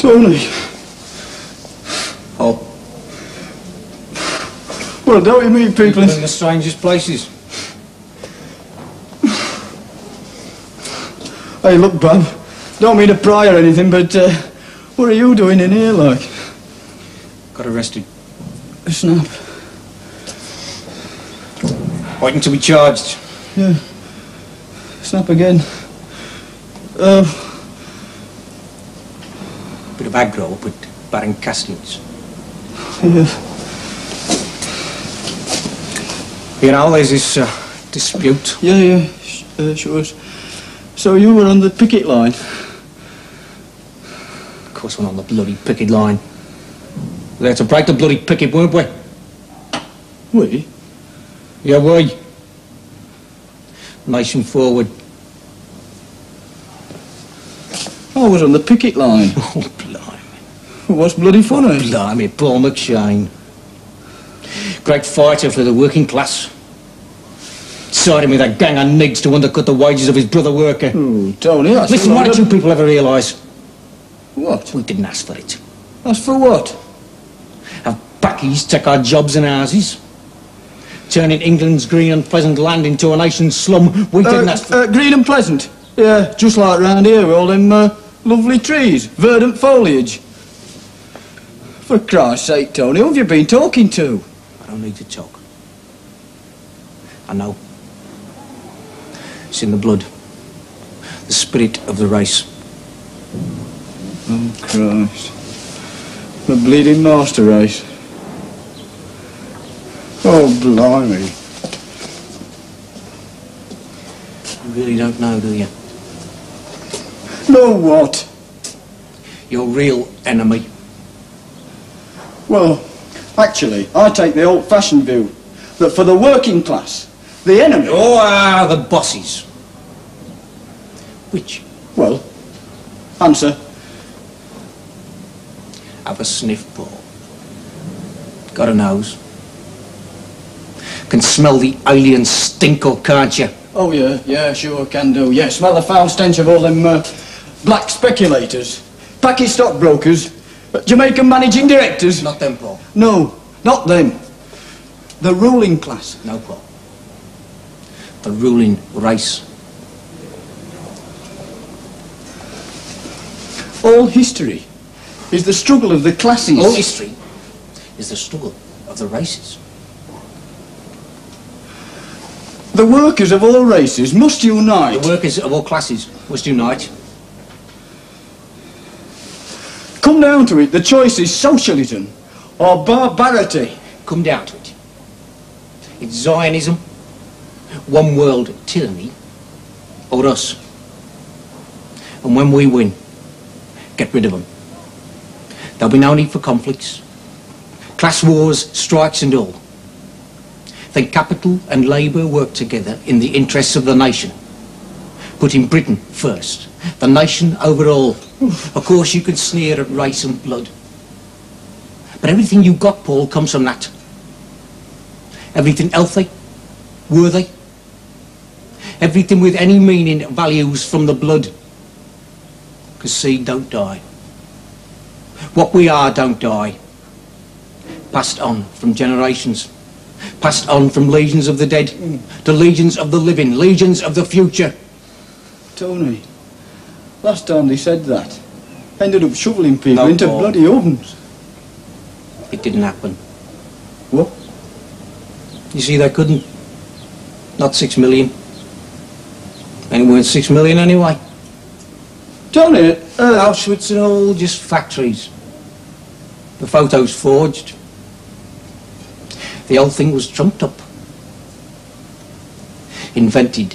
Speaker 13: Tony.
Speaker 23: Oh.
Speaker 13: Well, don't you meet people in...
Speaker 23: in the strangest places?
Speaker 13: Hey, look, Bob. Don't mean to pry or anything, but uh, what are you doing in here, like?
Speaker 23: Got arrested.
Speaker 13: Snap.
Speaker 23: Waiting to be charged.
Speaker 13: Yeah. Snap again. Uh,
Speaker 23: Bit of aggro up at Baron Castings.
Speaker 13: yeah.
Speaker 23: You know, there's this uh, dispute.
Speaker 13: Yeah, yeah, uh, sure. So you were on the picket line?
Speaker 23: Of course, we're on the bloody picket line. We had to break the bloody picket, weren't we?
Speaker 13: We?
Speaker 23: Yeah, we. Nation forward.
Speaker 13: I was on the picket line. What's bloody fun funny?
Speaker 23: Blimey, Paul McShane. Great fighter for the working class. Siding with a gang of nigs to undercut the wages of his brother worker.
Speaker 13: Oh, Tony, that's
Speaker 23: Listen, why don't you people ever realise?
Speaker 13: What?
Speaker 23: We didn't ask for it.
Speaker 13: Ask for what?
Speaker 23: Have backies take our jobs and houses. Turning England's green and pleasant land into a nation's slum. We didn't
Speaker 13: Uh,
Speaker 23: ask for
Speaker 13: uh, green and pleasant. Yeah, just like round here with all them uh, lovely trees, verdant foliage. For Christ's sake, Tony, who have you been talking to?
Speaker 23: I don't need to talk. I know. It's in the blood. The spirit of the race.
Speaker 13: Oh, Christ. The bleeding master race. Oh, blimey.
Speaker 23: You really don't know, do you?
Speaker 13: Know what?
Speaker 23: Your real enemy.
Speaker 13: Well, actually, I take the old-fashioned view that for the working class, the enemy...
Speaker 23: Oh, ah, the bosses. Which?
Speaker 13: Well, answer.
Speaker 23: Have a sniff, Paul. Got a nose. Can smell the alien stinkle, can't you?
Speaker 13: Oh, yeah, yeah, sure, can do. Yeah, smell the foul stench of all them uh, black speculators, packy stockbrokers, Jamaican managing directors.
Speaker 23: Not them, Paul.
Speaker 13: No, not them. The ruling class.
Speaker 23: No, Paul. The ruling race.
Speaker 13: All history is the struggle of the classes.
Speaker 23: All history is the struggle of the races.
Speaker 13: The workers of all races must unite.
Speaker 23: The workers of all classes must unite.
Speaker 13: Come down to it, the choice is socialism or barbarity.
Speaker 23: Come down to it. It's Zionism, one world tyranny, or us. And when we win, get rid of them. There'll be no need for conflicts, class wars, strikes and all. Then capital and labour work together in the interests of the nation. Putting Britain first, the nation over all. Of course you can sneer at rice and blood. But everything you got, Paul, comes from that. Everything healthy, worthy. Everything with any meaning values from the blood. Because seed don't die. What we are don't die. Passed on from generations. Passed on from legions of the dead to legions of the living, legions of the future.
Speaker 13: Tony, last time they said that, ended up shoveling people
Speaker 23: No,
Speaker 13: into
Speaker 23: Paul.
Speaker 13: bloody ovens.
Speaker 23: It didn't happen.
Speaker 13: What?
Speaker 23: You see, they couldn't. Not six million. Ain't worth six million anyway. Tony, uh, Auschwitz and all just factories. The photos forged. The whole thing was trumped up. Invented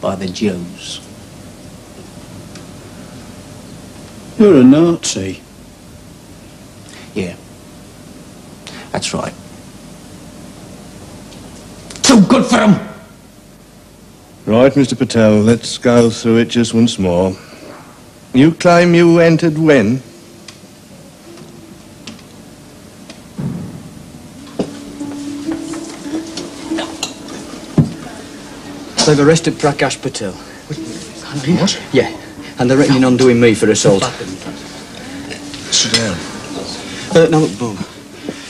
Speaker 23: by the Jews.
Speaker 19: You're a Nazi.
Speaker 23: Yeah. That's right. Too good for them!
Speaker 24: Right, Mr. Patel, let's go through it just once more. You claim you entered when?
Speaker 13: They've arrested Prakash Patel.
Speaker 21: What?
Speaker 13: Yeah, and they're reckoning on doing me for assault.
Speaker 21: Sit down.
Speaker 13: Uh, now look, Bob.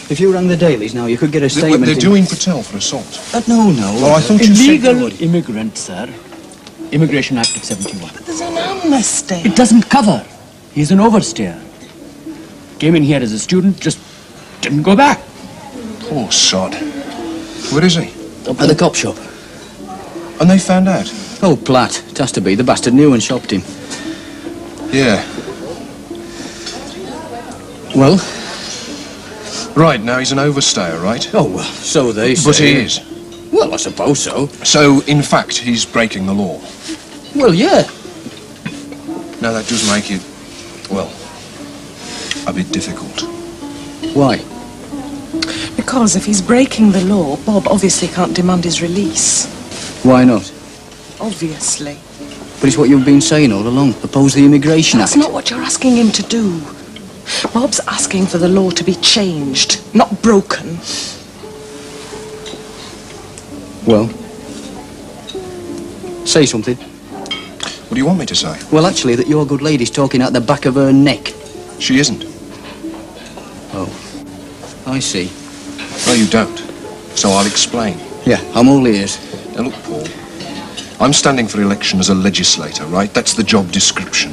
Speaker 13: If you rang the dailies now, you could get a
Speaker 21: They-
Speaker 13: statement.
Speaker 21: They're doing Patel for assault.
Speaker 13: Uh, no, no.
Speaker 21: Oh, I thought you said...
Speaker 25: Illegal immigrant, sir. Immigration Act of 71.
Speaker 14: But There's an amnesty.
Speaker 25: It doesn't cover. He's an overstay. Came in here as a student, just didn't go back.
Speaker 21: Poor sod. Where is he?
Speaker 13: At the cop shop.
Speaker 21: And they found out?
Speaker 13: Oh, Platt. It has to be. The bastard knew and shopped him.
Speaker 21: Yeah.
Speaker 13: Well?
Speaker 21: Right, now he's an overstayer, right?
Speaker 13: Oh, well, so they say.
Speaker 21: But he is.
Speaker 13: Well, I suppose so.
Speaker 21: So, in fact, he's breaking the law.
Speaker 13: Well, yeah.
Speaker 21: Now, that does make it, well, a bit difficult.
Speaker 13: Why?
Speaker 14: Because if he's breaking the law, Bob obviously can't demand his release.
Speaker 13: Why not?
Speaker 14: Obviously.
Speaker 13: But it's what you've been saying all along. Oppose the Immigration
Speaker 14: That's
Speaker 13: Act.
Speaker 14: That's not what you're asking him to do. Bob's asking for the law to be changed, not broken.
Speaker 13: Well? Say something.
Speaker 21: What do you want me to say?
Speaker 13: Well, actually, that your good lady's talking out the back of her neck.
Speaker 21: She isn't.
Speaker 13: Oh. I see.
Speaker 21: No, you don't. So I'll explain.
Speaker 13: Yeah, I'm all ears.
Speaker 21: Now, look, Paul. I'm standing for election as a legislator, right? That's the job description.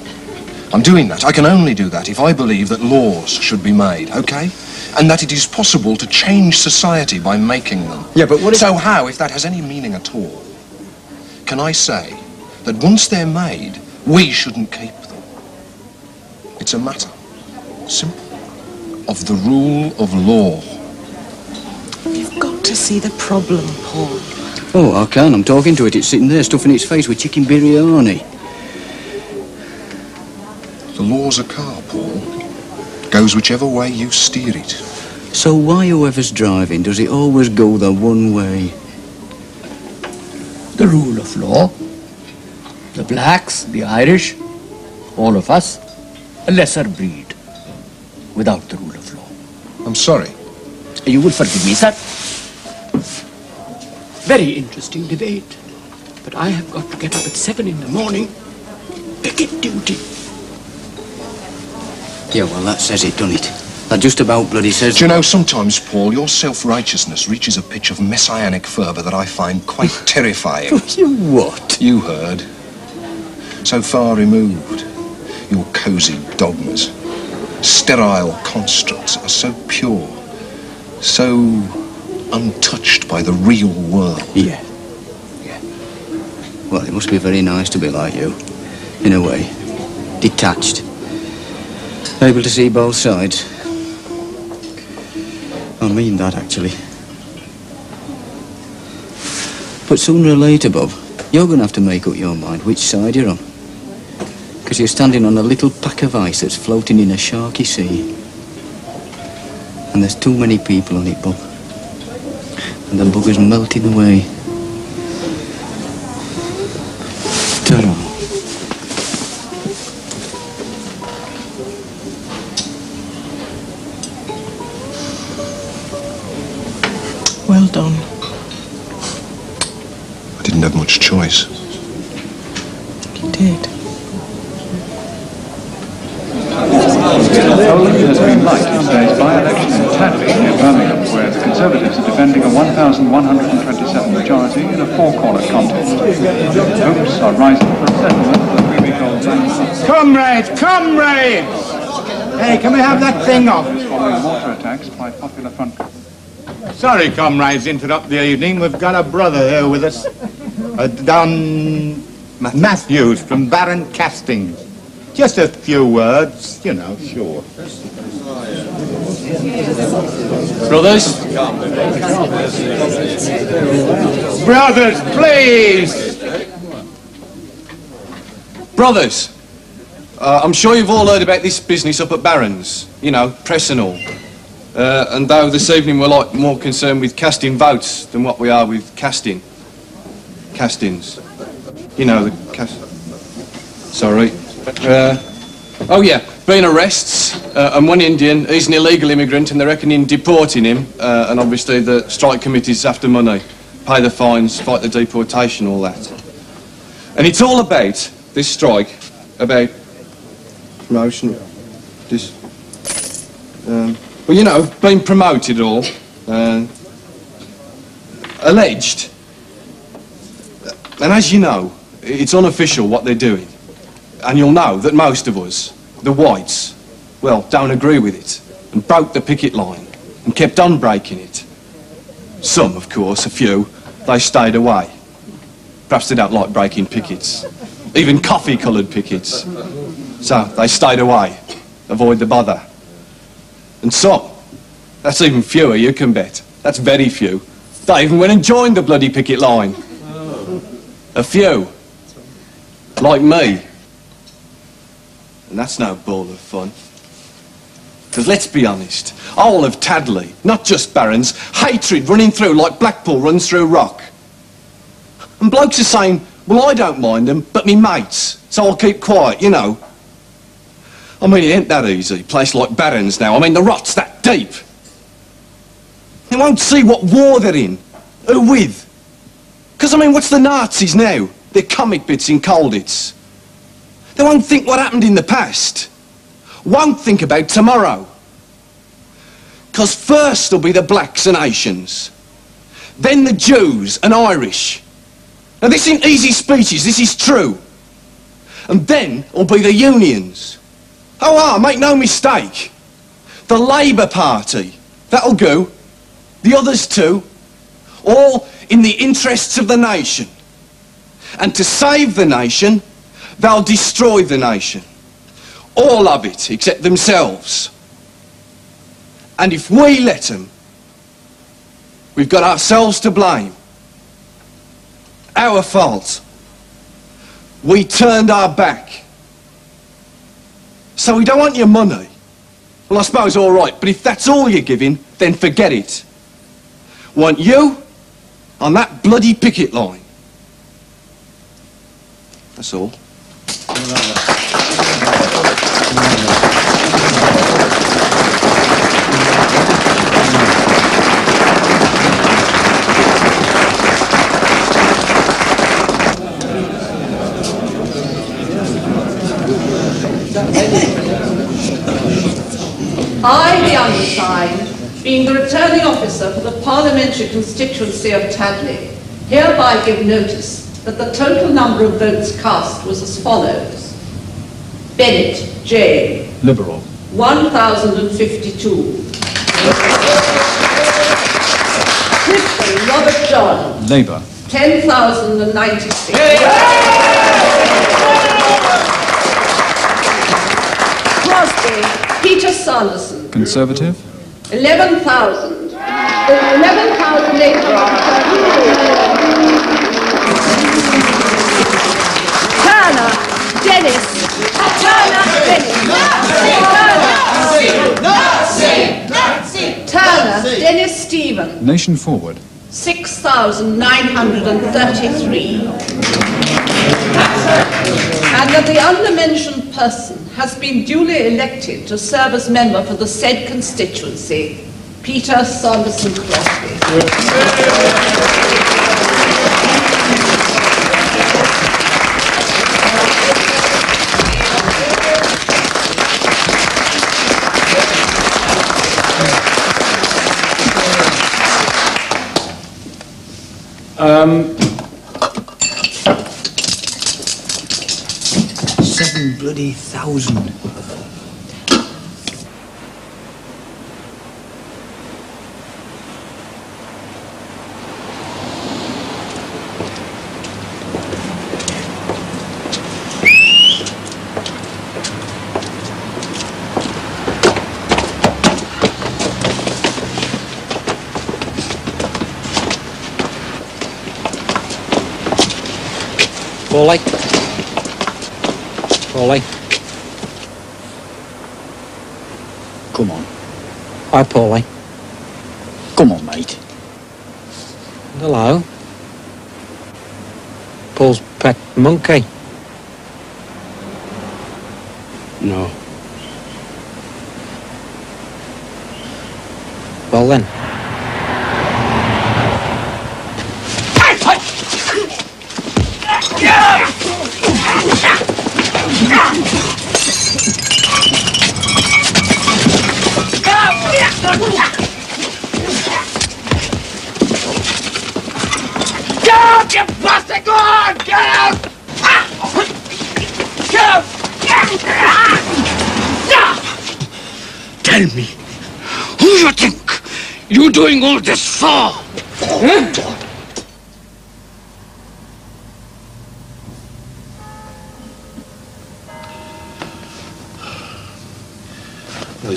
Speaker 21: I'm doing that. I can only do that if I believe that laws should be made, okay? And that it is possible to change society by making them.
Speaker 13: Yeah, but what.
Speaker 21: So how, if that has any meaning at all, can I say that once they're made, we shouldn't keep them? It's a matter, simple, of the rule of law.
Speaker 14: You've got to see the problem, Paul.
Speaker 13: Oh, I can't. I'm talking to it. It's sitting there, stuffing its face with chicken biryani.
Speaker 21: The law's a car, Paul. Goes whichever way you steer it.
Speaker 13: So why, whoever's driving, does it always go the one way?
Speaker 25: The rule of law. The blacks, the Irish, all of us, a lesser breed, without the rule of law.
Speaker 21: I'm sorry.
Speaker 25: You will forgive me, sir. Very interesting debate. But I have got to get up at seven in the morning. Picket duty.
Speaker 13: Yeah, well, that says it, doesn't it? That just about bloody says...
Speaker 21: Do you know, sometimes, Paul, your self-righteousness reaches a pitch of messianic fervour that I find quite terrifying.
Speaker 13: you what?
Speaker 21: You heard. So far removed. Your cosy dogmas. Sterile constructs are so pure. So untouched by the real world.
Speaker 13: Yeah. Yeah. Well, it must be very nice to be like you. In a way. Detached. Able to see both sides. I mean that, actually. But sooner or later, Bob, you're going to have to make up your mind which side you're on. Because you're standing on a little pack of ice that's floating in a sharky sea. And there's too many people on it, Bob. And the is melting away. Ta-ra.
Speaker 14: Well done.
Speaker 21: I didn't have much choice.
Speaker 14: You did.
Speaker 26: Poland has been like today's by-election in Taddley near Birmingham, where the Conservatives are defending a 1,127 majority in a four-corner contest. Hopes are rising for a settlement of the three-week-old.
Speaker 27: Comrades, comrades! Hey, can we have that thing off?
Speaker 26: Following mortar attacks by Popular Front
Speaker 27: Sorry, comrades, interrupt the evening. We've got a brother here with us. Uh, Don Matthews from Baron Castings. Just a few words, you know, sure.
Speaker 25: Brothers?
Speaker 27: Brothers, please!
Speaker 25: Brothers! Uh, I'm sure you've all heard about this business up at Baron's. You know, press and all. Uh, and though this evening we're like more concerned with casting votes than what we are with casting. Castings. You know, the cast... Sorry. Uh, oh yeah, been arrests, uh, and one Indian, he's an illegal immigrant and they're reckoning deporting him, uh, and obviously the strike committee's after money. Pay the fines, fight the deportation, all that. And it's all about, this strike, about promotion, this, um, well, you know, being promoted all, uh, alleged. And as you know, it's unofficial what they're doing. And you'll know that most of us, the whites, well, don't agree with it and broke the picket line and kept on breaking it. Some, of course, a few, they stayed away. Perhaps they don't like breaking pickets, even coffee-coloured pickets. So they stayed away, avoid the bother. And some, that's even fewer, you can bet. That's very few. They even went and joined the bloody picket line. A few, like me. And that's no ball of fun. Because let's be honest, all of Taddley, not just Barons, hatred running through like Blackpool runs through rock. And blokes are saying, well, I don't mind them, but me mates, so I'll keep quiet, you know. I mean, it ain't that easy, place like Barons now. I mean, the rot's that deep. They won't see what war they're in. Who with? Because, I mean, what's the Nazis now? They're comic bits in Colditz. They won't think what happened in the past. Won't think about tomorrow. Because first will be the blacks and Asians. Then the Jews and Irish. Now this isn't easy speeches, this is true. And then will be the unions. Oh, ah, make no mistake. The Labour Party. That'll go. The others too. All in the interests of the nation. And to save the nation, they'll destroy the nation. All of it, except themselves. And if we let them, we've got ourselves to blame. Our fault. We turned our back. So we don't want your money. Well, I suppose all right, but if that's all you're giving, then forget it. Want you on that bloody picket line. That's all.
Speaker 28: I, the undersigned, being the returning officer for the parliamentary constituency of Taddley, hereby give notice that the total number of votes cast was as follows. Bennett, J.
Speaker 25: Liberal.
Speaker 28: 1,052. Clifton, Robert John.
Speaker 25: Labour.
Speaker 28: 10,096. Crosby, Peter Sanderson.
Speaker 25: Conservative.
Speaker 28: 11,000. 11,800. Turner, Dennis. Turner, Dennis. Turner, Dennis Stephen.
Speaker 25: Nation forward.
Speaker 28: 6,933. And that the undermentioned person has been duly elected to serve as member for the said constituency, Peter Sanderson Crosby.
Speaker 19: 30,000. Well, like Hi, Paulie. Come on, mate. Hello. Paul's pet monkey.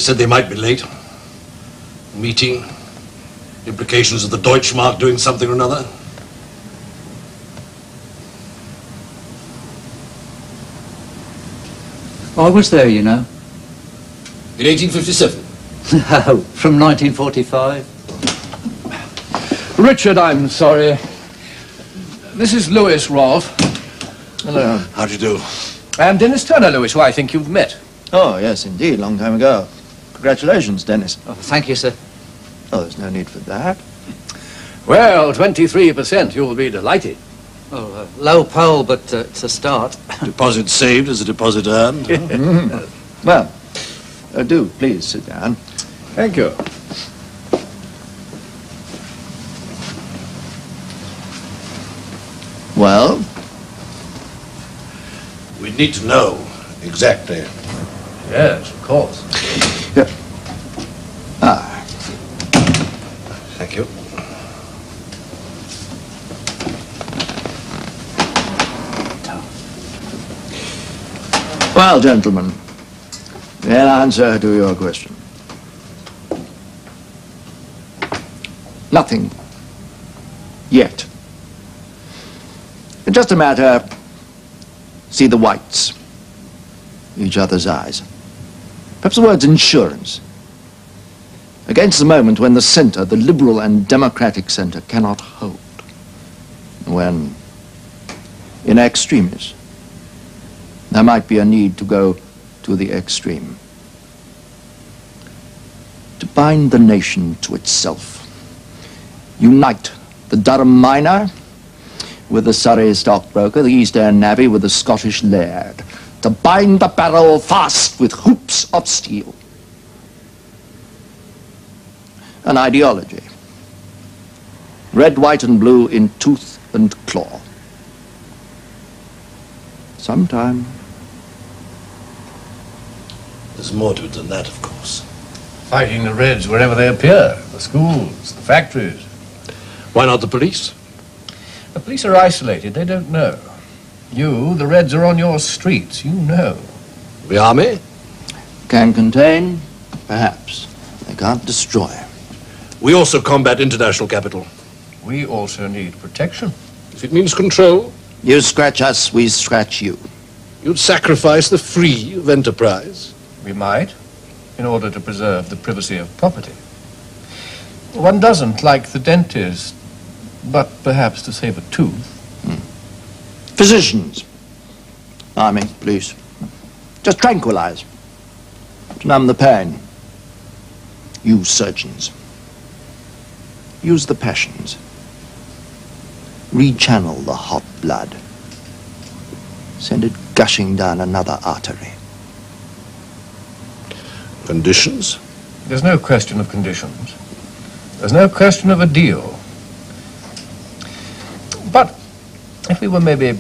Speaker 6: Said they might be late. Meeting, implications of the Deutschmark doing something or another.
Speaker 2: I was there, you know.
Speaker 6: In 1857.
Speaker 2: No, from 1945.
Speaker 7: Richard, I'm sorry. This is Lewis Rolfe.
Speaker 6: Hello. How do you do?
Speaker 7: I'm Dennis Turner, Lewis, who I think you've met.
Speaker 15: Oh, yes, indeed, long time ago. Congratulations, Dennis.
Speaker 2: Oh, thank you, sir.
Speaker 15: Oh, there's no need for that.
Speaker 7: Well, 23%, you'll be delighted.
Speaker 2: Oh, uh, low poll, but uh, it's a start.
Speaker 6: Deposit saved is a deposit earned.
Speaker 15: Mm. Well, uh, do please sit down.
Speaker 7: Thank you.
Speaker 15: Well,
Speaker 6: We need to know exactly.
Speaker 7: Yes, of course.
Speaker 15: Well, gentlemen, in answer to your question. Nothing. Yet. It's just a matter, see the whites, each other's eyes. Perhaps the word's insurance. Against the moment when the center, the liberal and democratic center, cannot hold. When, in extremis, there might be a need to go to the extreme. To bind the nation to itself. Unite the Durham miner with the Surrey stockbroker, the East End navvy with the Scottish laird. To bind the barrel fast with hoops of steel. An ideology. Red, white, and blue in tooth and claw. Sometime
Speaker 6: There's more to it than that, of course.
Speaker 7: Fighting the Reds wherever they appear. The schools, the factories.
Speaker 6: Why not the police?
Speaker 7: The police are isolated. They don't know. You, the Reds, are on your streets. You know.
Speaker 6: The army?
Speaker 15: Can contain, perhaps. They can't destroy.
Speaker 6: We also combat international capital.
Speaker 7: We also need protection.
Speaker 6: If it means control,
Speaker 15: You scratch us, we scratch you.
Speaker 6: you'd sacrifice the free of enterprise.
Speaker 7: We might, in order to preserve the privacy of property. One doesn't like the dentist, but perhaps to save a tooth. Hmm.
Speaker 15: Physicians. Army, police. Just tranquilize. To numb the pain. You surgeons. Use the passions. Rechannel the hot blood. Send it gushing down another artery.
Speaker 6: Conditions?
Speaker 7: There's no question of conditions. There's no question of a deal. But if we were maybe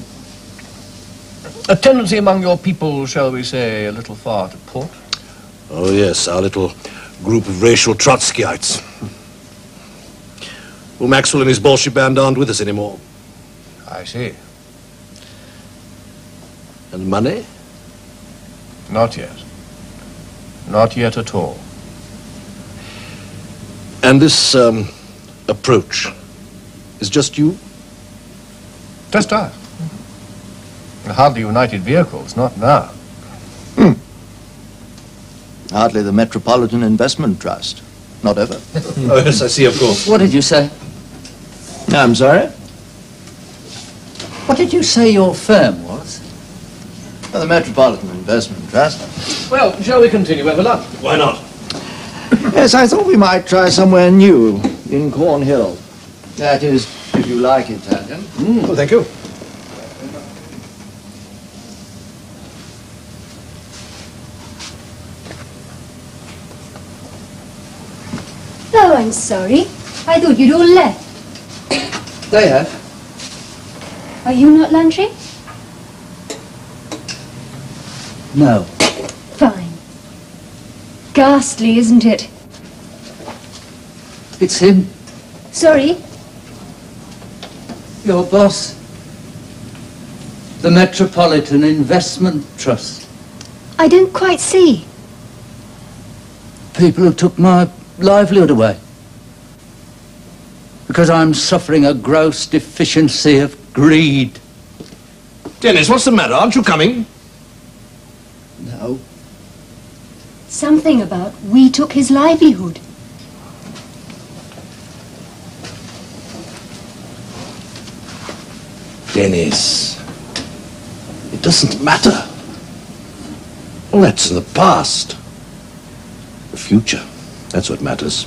Speaker 7: a tendency among your people, shall we say, a little far to port?
Speaker 6: Oh, yes, our little group of racial Trotskyites. Well, Maxwell and his Bolshevik band aren't with us anymore.
Speaker 7: I see.
Speaker 6: And money?
Speaker 7: Not yet. Not yet at all.
Speaker 6: And this um, approach is just you?
Speaker 7: Just us. Hardly United Vehicles, not now.
Speaker 15: Hardly the Metropolitan Investment Trust. Not ever.
Speaker 4: Oh, yes, I see, of course.
Speaker 2: What did you say?
Speaker 15: I'm sorry?
Speaker 2: What did you say your firm was?
Speaker 15: The Metropolitan Investment Trust.
Speaker 4: Well, shall we continue? Have a lunch? Why not?
Speaker 15: Yes, I thought we might try somewhere new in Cornhill. That is, if you like Italian.
Speaker 4: Oh, thank you.
Speaker 18: Oh, I'm sorry. I thought you'd all left.
Speaker 2: They have.
Speaker 18: Are you not lunching?
Speaker 2: No.
Speaker 18: Fine. Ghastly, isn't it?
Speaker 2: It's him,
Speaker 18: Sorry.
Speaker 2: your boss. The Metropolitan Investment Trust.
Speaker 18: I don't quite see.
Speaker 2: People who took my livelihood away. Because I'm suffering a gross deficiency of greed.
Speaker 4: Dennis, what's the matter? Aren't you coming?
Speaker 2: No.
Speaker 18: Something about we took his livelihood.
Speaker 4: Dennis, it doesn't matter. Well, that's in the past. The future, that's what matters.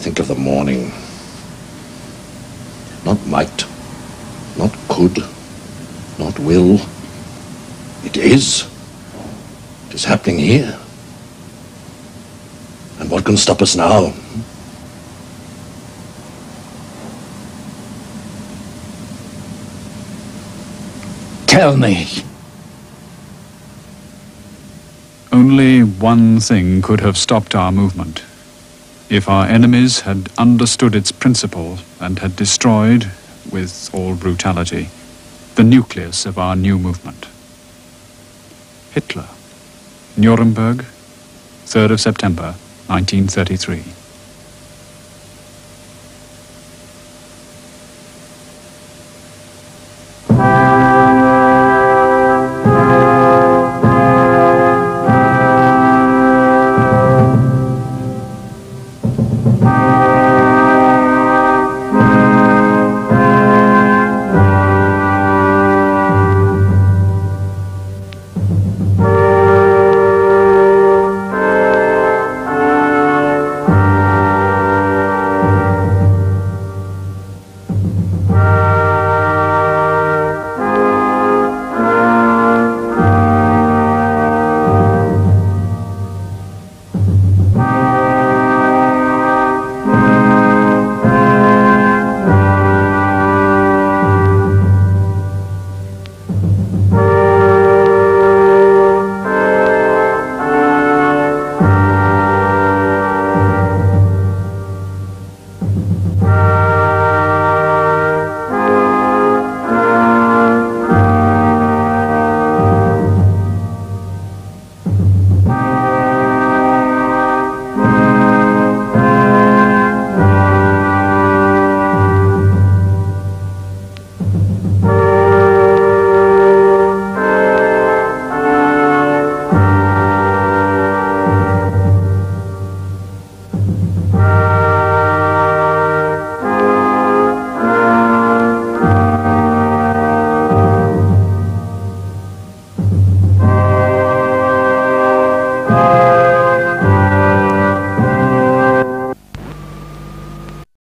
Speaker 4: Think of the morning. Not might, not could, not will. It is. It is happening here. And what can stop us now?
Speaker 2: Tell me.
Speaker 26: Only one thing could have stopped our movement. If our enemies had understood its principle and had destroyed, with all brutality, the nucleus of our new movement. Hitler, Nuremberg, 3rd of September, 1933.